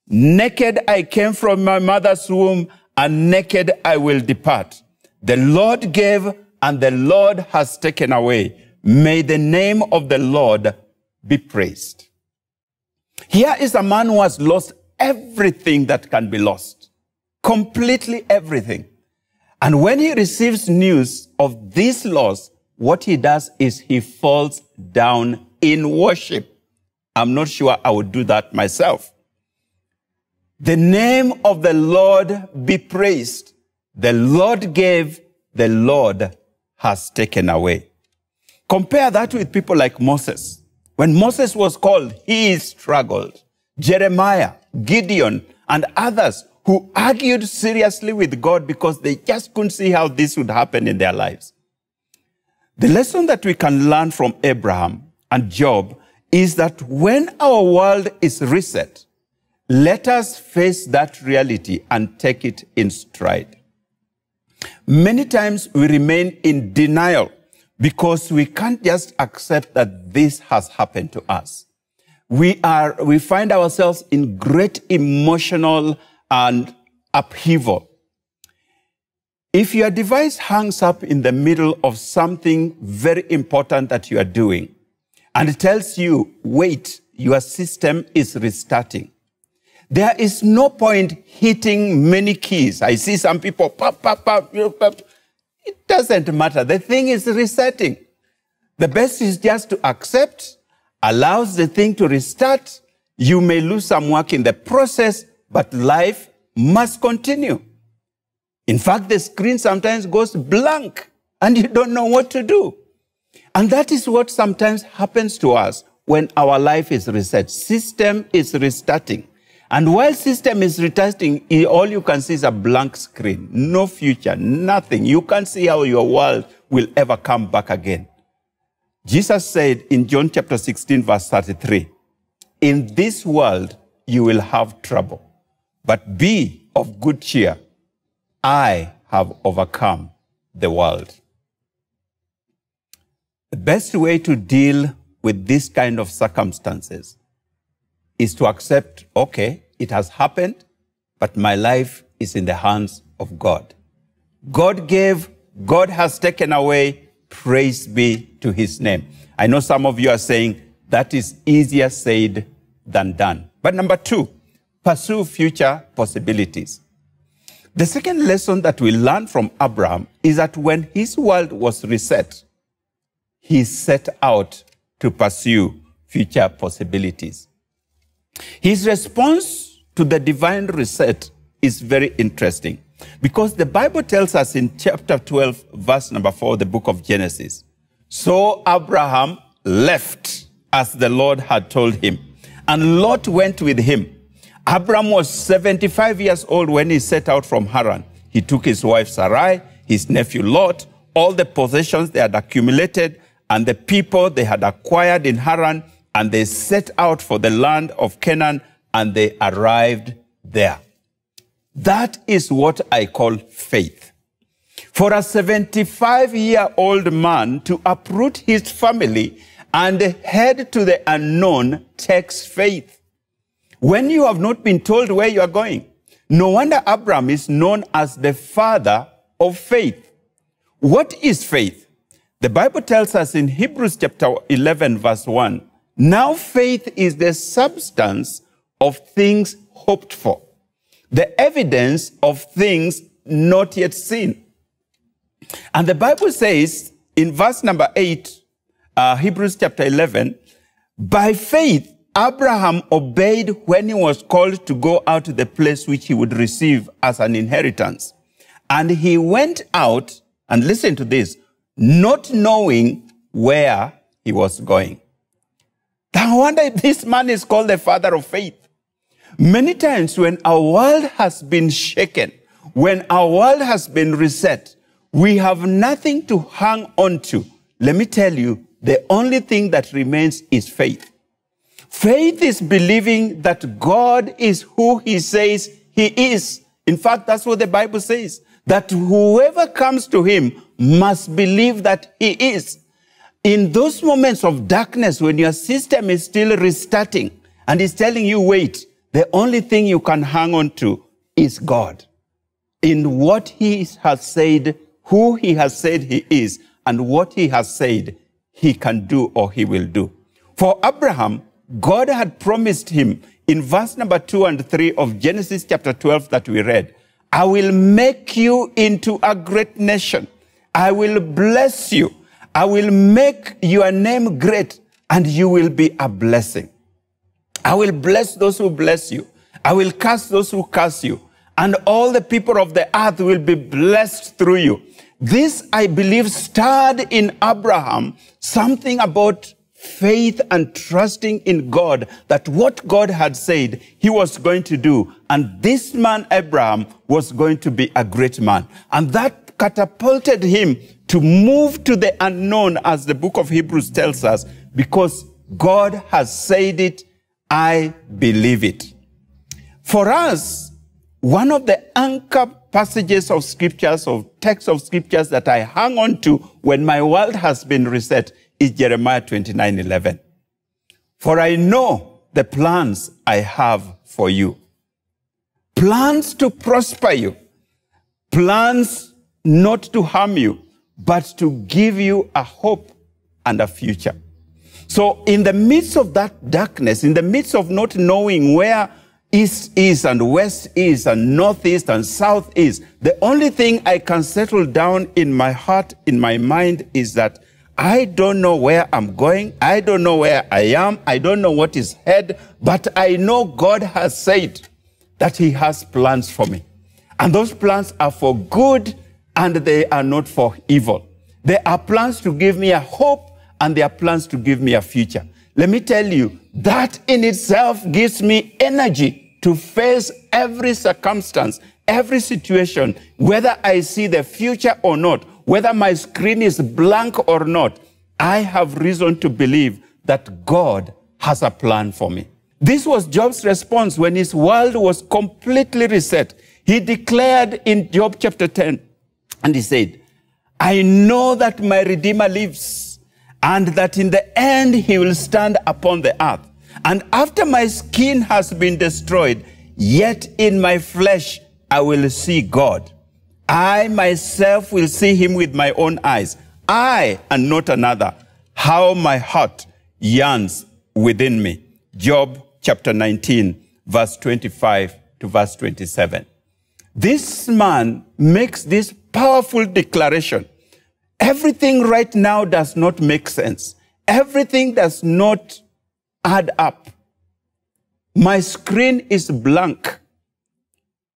Naked I came from my mother's womb, and naked I will depart. The Lord gave, and the Lord has taken away. May the name of the Lord be praised. Here is a man who has lost everything that can be lost, completely everything. And when he receives news of this loss, what he does is he falls down in worship. I'm not sure I would do that myself. The name of the Lord be praised. The Lord gave, the Lord has taken away. Compare that with people like Moses. When Moses was called, he struggled. Jeremiah, Gideon, and others who argued seriously with God because they just couldn't see how this would happen in their lives. The lesson that we can learn from Abraham and Job is that when our world is reset, let us face that reality and take it in stride. Many times we remain in denial because we can't just accept that this has happened to us. We are, we find ourselves in great emotional and upheaval. If your device hangs up in the middle of something very important that you are doing and it tells you, wait, your system is restarting. There is no point hitting many keys. I see some people pop, pop, pop, pop it doesn't matter. The thing is resetting. The best is just to accept, allows the thing to restart. You may lose some work in the process, but life must continue. In fact, the screen sometimes goes blank and you don't know what to do. And that is what sometimes happens to us when our life is reset. System is restarting. And while system is restarting, all you can see is a blank screen, no future, nothing. You can't see how your world will ever come back again. Jesus said in John chapter 16, verse 33, in this world you will have trouble, but be of good cheer. I have overcome the world. The best way to deal with this kind of circumstances is to accept, okay, it has happened, but my life is in the hands of God. God gave, God has taken away, praise be to his name. I know some of you are saying, that is easier said than done. But number two, pursue future possibilities. The second lesson that we learn from Abraham is that when his world was reset, he set out to pursue future possibilities. His response to the divine reset is very interesting because the Bible tells us in chapter 12, verse number 4, the book of Genesis. So Abraham left as the Lord had told him, and Lot went with him. Abraham was 75 years old when he set out from Haran. He took his wife Sarai, his nephew Lot, all the possessions they had accumulated, and the people they had acquired in Haran, and they set out for the land of Canaan, and they arrived there. That is what I call faith. For a 75 year old man to uproot his family and head to the unknown takes faith. When you have not been told where you are going, no wonder Abraham is known as the father of faith. What is faith? The Bible tells us in Hebrews chapter 11, verse 1 now faith is the substance of things hoped for, the evidence of things not yet seen. And the Bible says in verse number 8, uh, Hebrews chapter 11, by faith, Abraham obeyed when he was called to go out to the place which he would receive as an inheritance. And he went out, and listen to this, not knowing where he was going. I wonder if this man is called the father of faith. Many times when our world has been shaken, when our world has been reset, we have nothing to hang on to. Let me tell you, the only thing that remains is faith. Faith is believing that God is who he says he is. In fact, that's what the Bible says, that whoever comes to him must believe that he is. In those moments of darkness, when your system is still restarting and is telling you, wait, the only thing you can hang on to is God. In what he has said, who he has said he is, and what he has said he can do or he will do. For Abraham, God had promised him in verse number two and three of Genesis chapter 12 that we read, I will make you into a great nation. I will bless you. I will make your name great and you will be a blessing. I will bless those who bless you. I will curse those who curse you. And all the people of the earth will be blessed through you. This, I believe, stirred in Abraham something about faith and trusting in God that what God had said he was going to do. And this man, Abraham, was going to be a great man. And that catapulted him to move to the unknown, as the book of Hebrews tells us, because God has said it, I believe it. For us, one of the anchor passages of scriptures, of texts of scriptures that I hang on to when my world has been reset is Jeremiah 29 11. For I know the plans I have for you. Plans to prosper you. Plans not to harm you, but to give you a hope and a future. So in the midst of that darkness, in the midst of not knowing where east is and west is and northeast and south is, the only thing I can settle down in my heart, in my mind is that I don't know where I'm going. I don't know where I am. I don't know what is ahead, but I know God has said that he has plans for me. And those plans are for good and they are not for evil. There are plans to give me a hope and there are plans to give me a future. Let me tell you, that in itself gives me energy to face every circumstance, every situation, whether I see the future or not, whether my screen is blank or not. I have reason to believe that God has a plan for me. This was Job's response when his world was completely reset. He declared in Job chapter 10, and he said, I know that my Redeemer lives and that in the end he will stand upon the earth. And after my skin has been destroyed, yet in my flesh I will see God. I myself will see him with my own eyes. I and not another. How my heart yearns within me. Job chapter 19, verse 25 to verse 27. This man makes this powerful declaration. Everything right now does not make sense. Everything does not add up. My screen is blank,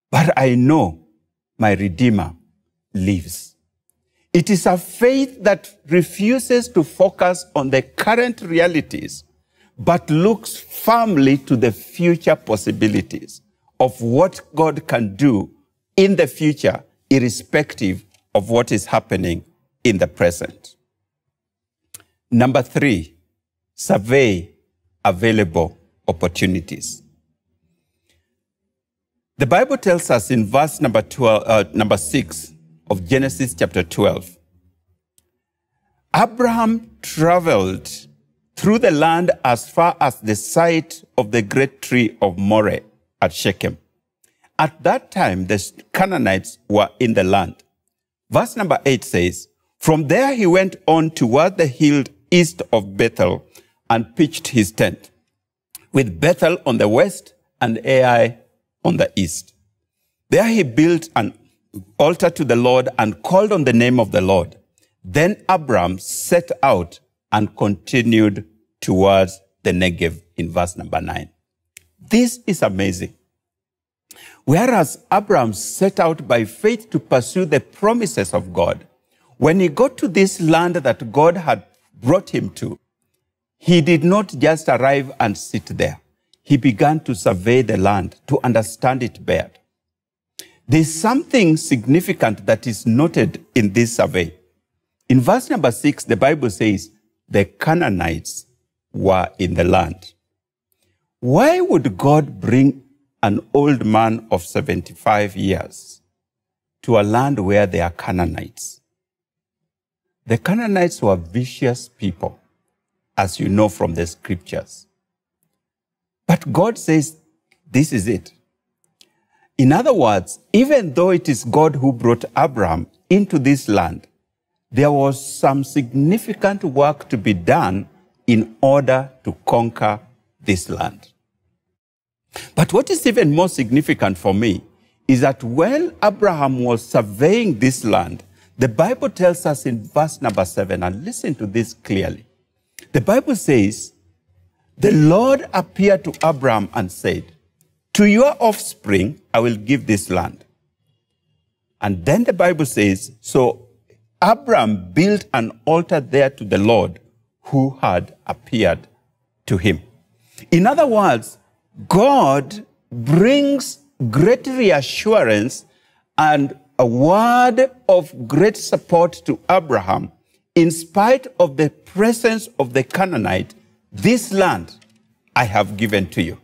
but I know my Redeemer lives. It is a faith that refuses to focus on the current realities, but looks firmly to the future possibilities of what God can do in the future, irrespective of what is happening in the present. Number three, survey available opportunities. The Bible tells us in verse number 12, uh, number 6 of Genesis chapter 12, Abraham traveled through the land as far as the site of the great tree of Moreh at Shechem. At that time, the Canaanites were in the land. Verse number 8 says, From there he went on toward the hill east of Bethel and pitched his tent, with Bethel on the west and Ai on the east. There he built an altar to the Lord and called on the name of the Lord. Then Abram set out and continued towards the Negev in verse number nine. This is amazing. Whereas Abram set out by faith to pursue the promises of God, when he got to this land that God had brought him to, he did not just arrive and sit there. He began to survey the land to understand it better. There's something significant that is noted in this survey. In verse number six, the Bible says, the Canaanites were in the land. Why would God bring an old man of 75 years to a land where there are Canaanites? The Canaanites were vicious people, as you know from the scriptures. But God says, this is it. In other words, even though it is God who brought Abraham into this land, there was some significant work to be done in order to conquer this land. But what is even more significant for me is that when Abraham was surveying this land, the Bible tells us in verse number seven, and listen to this clearly. The Bible says, The Lord appeared to Abraham and said, To your offspring I will give this land. And then the Bible says, So Abraham built an altar there to the Lord who had appeared to him. In other words, God brings great reassurance and a word of great support to Abraham in spite of the presence of the Canaanite. This land I have given to you.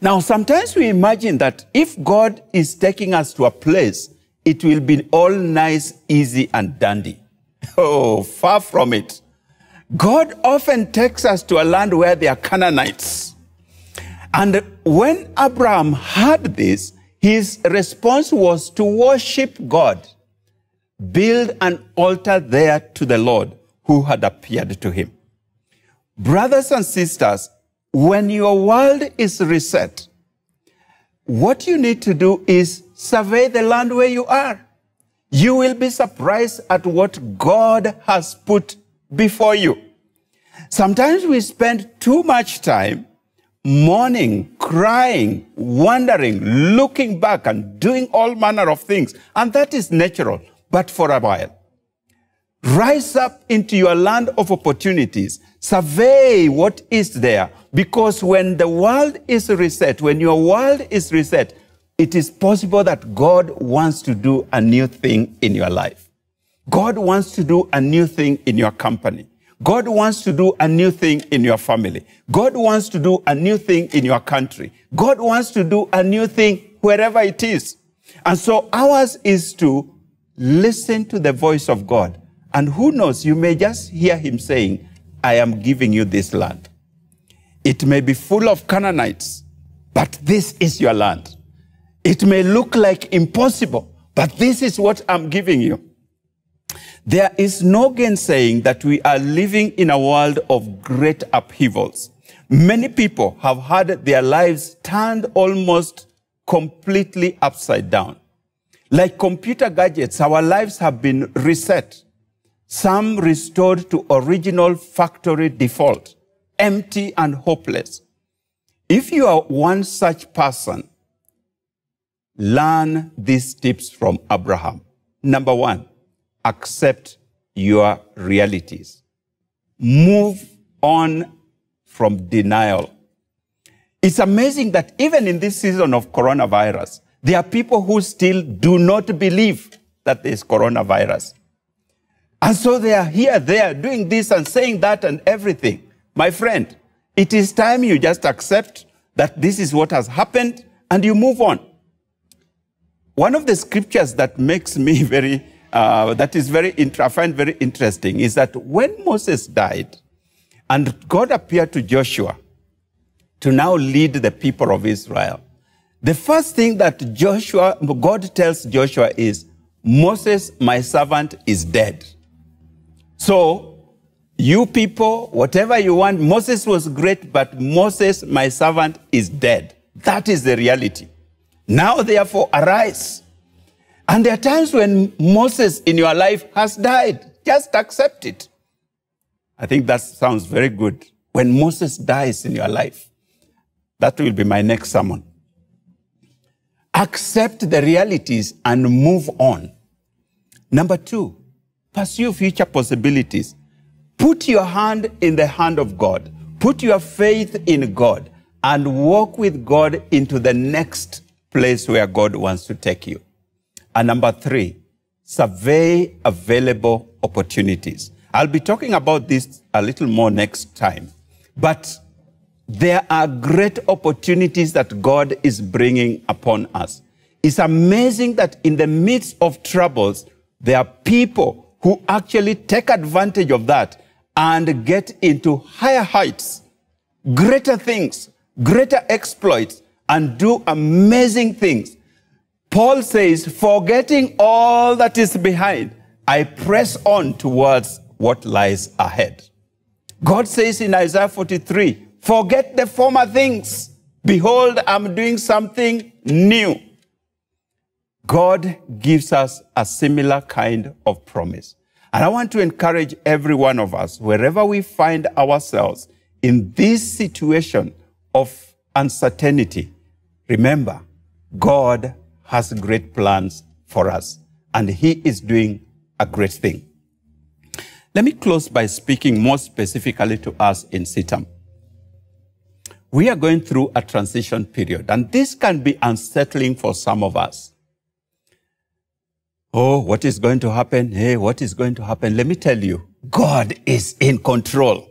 Now, sometimes we imagine that if God is taking us to a place, it will be all nice, easy, and dandy. Oh, far from it. God often takes us to a land where there are Canaanites. And when Abraham heard this, his response was to worship God, build an altar there to the Lord who had appeared to him. Brothers and sisters, when your world is reset, what you need to do is survey the land where you are. You will be surprised at what God has put before you. Sometimes we spend too much time mourning, crying, wondering, looking back, and doing all manner of things. And that is natural, but for a while. Rise up into your land of opportunities. Survey what is there. Because when the world is reset, when your world is reset, it is possible that God wants to do a new thing in your life. God wants to do a new thing in your company. God wants to do a new thing in your family. God wants to do a new thing in your country. God wants to do a new thing wherever it is. And so ours is to listen to the voice of God. And who knows, you may just hear him saying, I am giving you this land. It may be full of Canaanites, but this is your land. It may look like impossible, but this is what I'm giving you. There is no gainsaying that we are living in a world of great upheavals. Many people have had their lives turned almost completely upside down. Like computer gadgets, our lives have been reset, some restored to original factory default, empty and hopeless. If you are one such person, learn these tips from Abraham. Number one, accept your realities. Move on from denial. It's amazing that even in this season of coronavirus, there are people who still do not believe that there's coronavirus. And so they are here, there, doing this and saying that and everything. My friend, it is time you just accept that this is what has happened and you move on. One of the scriptures that makes me very, uh, that is very, I find very interesting is that when Moses died and God appeared to Joshua to now lead the people of Israel, the first thing that Joshua, God tells Joshua is, Moses, my servant, is dead. So, you people, whatever you want, Moses was great, but Moses, my servant, is dead. That is the reality. Now, therefore, arise. And there are times when Moses in your life has died. Just accept it. I think that sounds very good. When Moses dies in your life, that will be my next sermon. Accept the realities and move on. Number two, pursue future possibilities. Put your hand in the hand of God. Put your faith in God and walk with God into the next place where God wants to take you. And number three, survey available opportunities. I'll be talking about this a little more next time. But there are great opportunities that God is bringing upon us. It's amazing that in the midst of troubles, there are people who actually take advantage of that and get into higher heights, greater things, greater exploits, and do amazing things. Paul says, forgetting all that is behind, I press on towards what lies ahead. God says in Isaiah 43, Forget the former things. Behold, I'm doing something new. God gives us a similar kind of promise. And I want to encourage every one of us, wherever we find ourselves in this situation of uncertainty, remember, God has great plans for us, and He is doing a great thing. Let me close by speaking more specifically to us in CITAM. We are going through a transition period, and this can be unsettling for some of us. Oh, what is going to happen? Hey, what is going to happen? Let me tell you, God is in control.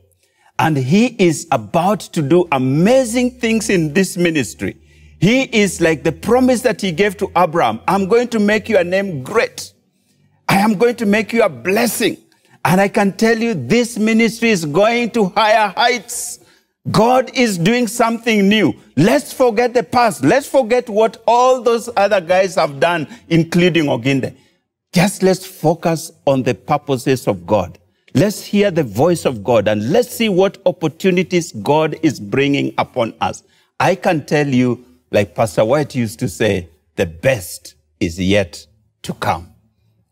And He is about to do amazing things in this ministry. He is like the promise that He gave to Abraham. I'm going to make your name great. I am going to make you a blessing. And I can tell you this ministry is going to higher heights. God is doing something new. Let's forget the past. Let's forget what all those other guys have done, including Oginde. Just let's focus on the purposes of God. Let's hear the voice of God and let's see what opportunities God is bringing upon us. I can tell you, like Pastor White used to say, the best is yet to come.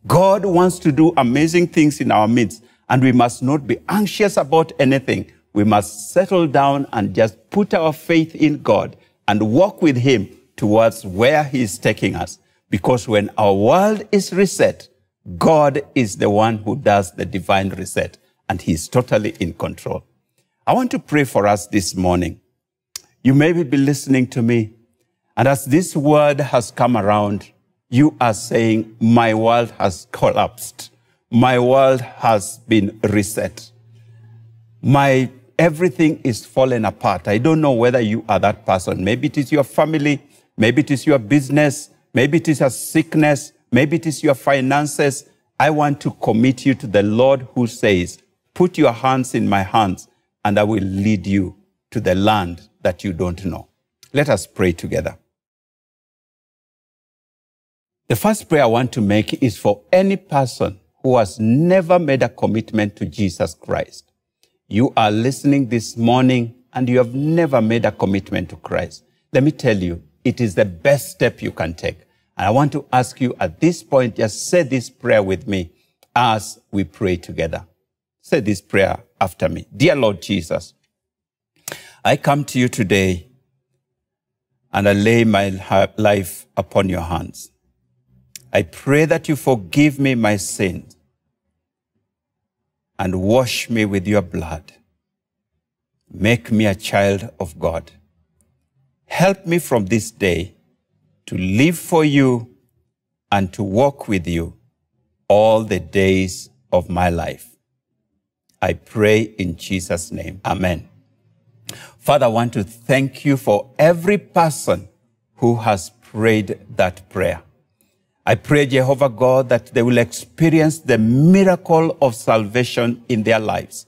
God wants to do amazing things in our midst, and we must not be anxious about anything. We must settle down and just put our faith in God and walk with Him towards where He is taking us. Because when our world is reset, God is the one who does the divine reset, and He is totally in control. I want to pray for us this morning. You may be listening to me, and as this word has come around, you are saying, My world has collapsed. My world has been reset. My everything is falling apart. I don't know whether you are that person. Maybe it is your family, maybe it is your business, maybe it is a sickness, maybe it is your finances. I want to commit you to the Lord who says, Put your hands in my hands, and I will lead you to the land that you don't know. Let us pray together. The first prayer I want to make is for any person who has never made a commitment to Jesus Christ. You are listening this morning and you have never made a commitment to Christ. Let me tell you, it is the best step you can take. And I want to ask you at this point, just say this prayer with me as we pray together. Say this prayer after me. Dear Lord Jesus, I come to you today and I lay my life upon your hands. I pray that you forgive me my sins and wash me with your blood. Make me a child of God. Help me from this day to live for you and to walk with you all the days of my life. I pray in Jesus' name. Amen. Father, I want to thank you for every person who has prayed that prayer. I pray, Jehovah God, that they will experience the miracle of salvation in their lives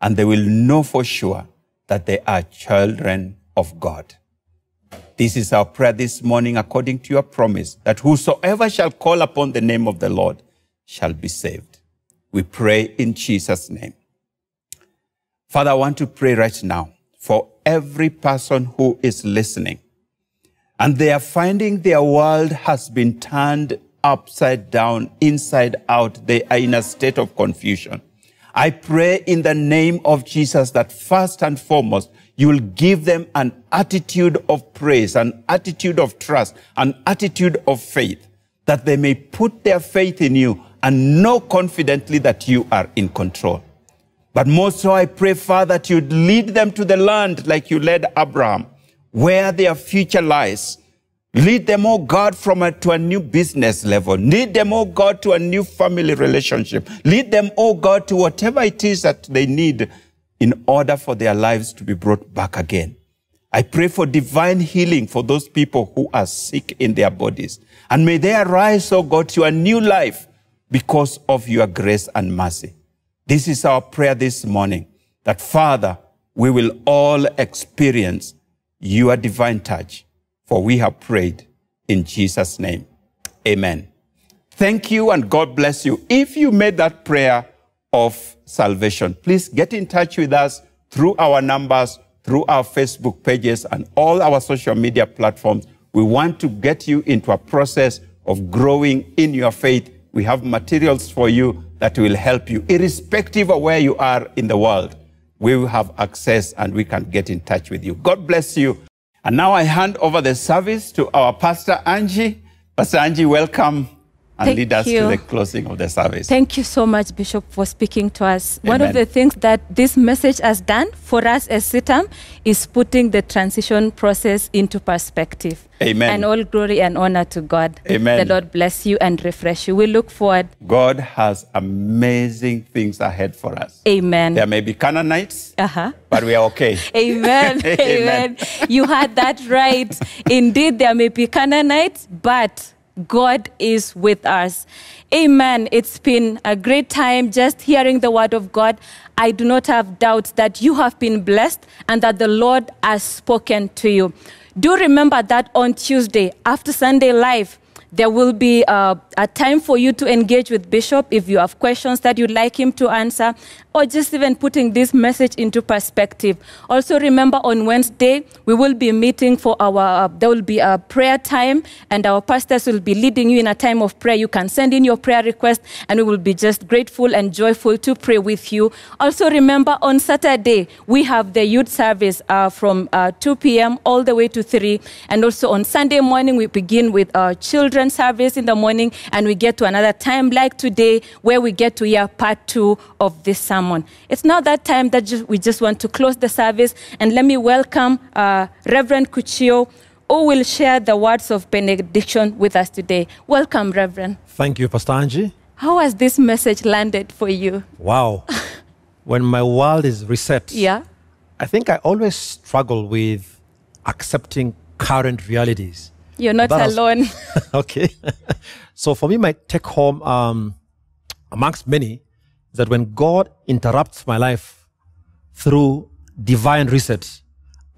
and they will know for sure that they are children of God. This is our prayer this morning according to your promise that whosoever shall call upon the name of the Lord shall be saved. We pray in Jesus' name. Father, I want to pray right now for every person who is listening and they are finding their world has been turned upside down, inside out. They are in a state of confusion. I pray in the name of Jesus that first and foremost, you will give them an attitude of praise, an attitude of trust, an attitude of faith, that they may put their faith in you and know confidently that you are in control. But more so, I pray, Father, that you'd lead them to the land like you led Abraham, where their future lies. Lead them, oh God, from a, to a new business level. Lead them, oh God, to a new family relationship. Lead them, oh God, to whatever it is that they need in order for their lives to be brought back again. I pray for divine healing for those people who are sick in their bodies. And may they arise, oh God, to a new life because of your grace and mercy. This is our prayer this morning that Father, we will all experience your divine touch, for we have prayed in Jesus' name. Amen. Thank you and God bless you. If you made that prayer of salvation, please get in touch with us through our numbers, through our Facebook pages, and all our social media platforms. We want to get you into a process of growing in your faith. We have materials for you that will help you, irrespective of where you are in the world. We will have access and we can get in touch with you. God bless you. And now I hand over the service to our Pastor Angie. Pastor Angie, welcome and Thank lead us you. to the closing of the service. Thank you so much, Bishop, for speaking to us. One of the things that this message has done for us as CITAM is putting the transition process into perspective. Amen. And all glory and honor to God. Amen. The Lord bless you and refresh you. We look forward. God has amazing things ahead for us. Amen. There may be Canaanites, Uh-huh. but we are okay. Amen. Amen. Amen. You had that right. Indeed, there may be Canaanites, but God is with us. Amen. It's been a great time just hearing the word of God. I do not have doubts that you have been blessed and that the Lord has spoken to you. Do remember that on Tuesday, after Sunday Live, there will be uh, a time for you to engage with Bishop if you have questions that you'd like him to answer, or just even putting this message into perspective. Also, remember on Wednesday, we will be meeting for our, uh, there will be a prayer time, and our pastors will be leading you in a time of prayer. You can send in your prayer request, and we will be just grateful and joyful to pray with you. Also, remember on Saturday, we have the youth service uh, from uh, 2 p.m. all the way to 3. And also on Sunday morning, we begin with our children's service in the morning, and we get to another time like today where we get to hear part two of this sermon. It's now that time that ju- we just want to close the service, and let me welcome uh, Reverend Cuccio, who will share the words of benediction with us today. Welcome, Reverend. Thank you, Pastor Angie. How has this message landed for you? Wow. when my world is reset, Yeah? I think I always struggle with accepting current realities. You're not alone. okay. so for me, my take home, um, amongst many, is that when God interrupts my life through divine reset,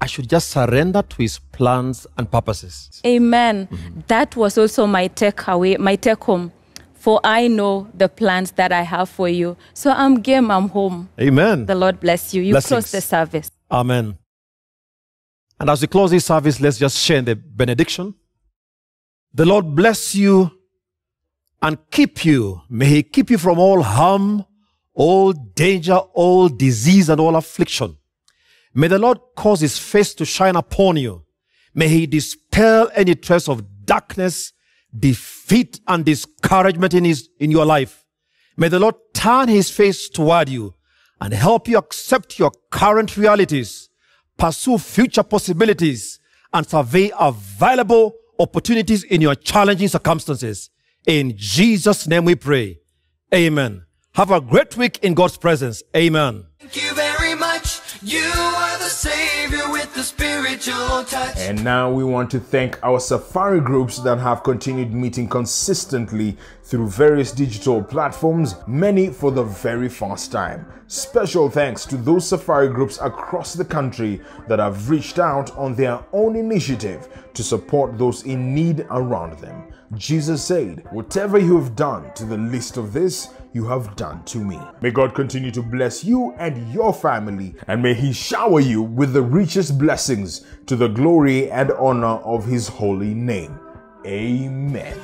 I should just surrender to his plans and purposes. Amen. That was also my takeaway, my take home for I know the plans that I have for you. So I'm game, I'm home. Amen. The Lord bless you. You Blessings. close the service. Amen. And as we close this service, let's just share the benediction. The Lord bless you and keep you. May He keep you from all harm, all danger, all disease, and all affliction. May the Lord cause His face to shine upon you. May He dispel any trace of darkness, defeat, and discouragement in, his, in your life. May the Lord turn His face toward you and help you accept your current realities, pursue future possibilities, and survey available opportunities in your challenging circumstances. In Jesus' name we pray. Amen. Have a great week in God's presence. Amen. You are the Savior with the spiritual touch. And now we want to thank our Safari groups that have continued meeting consistently through various digital platforms, many for the very first time. Special thanks to those Safari groups across the country that have reached out on their own initiative to support those in need around them. Jesus said, Whatever you have done to the least of this, you have done to me. May God continue to bless you and your family, and may He shower you with the richest blessings to the glory and honor of His holy name. Amen.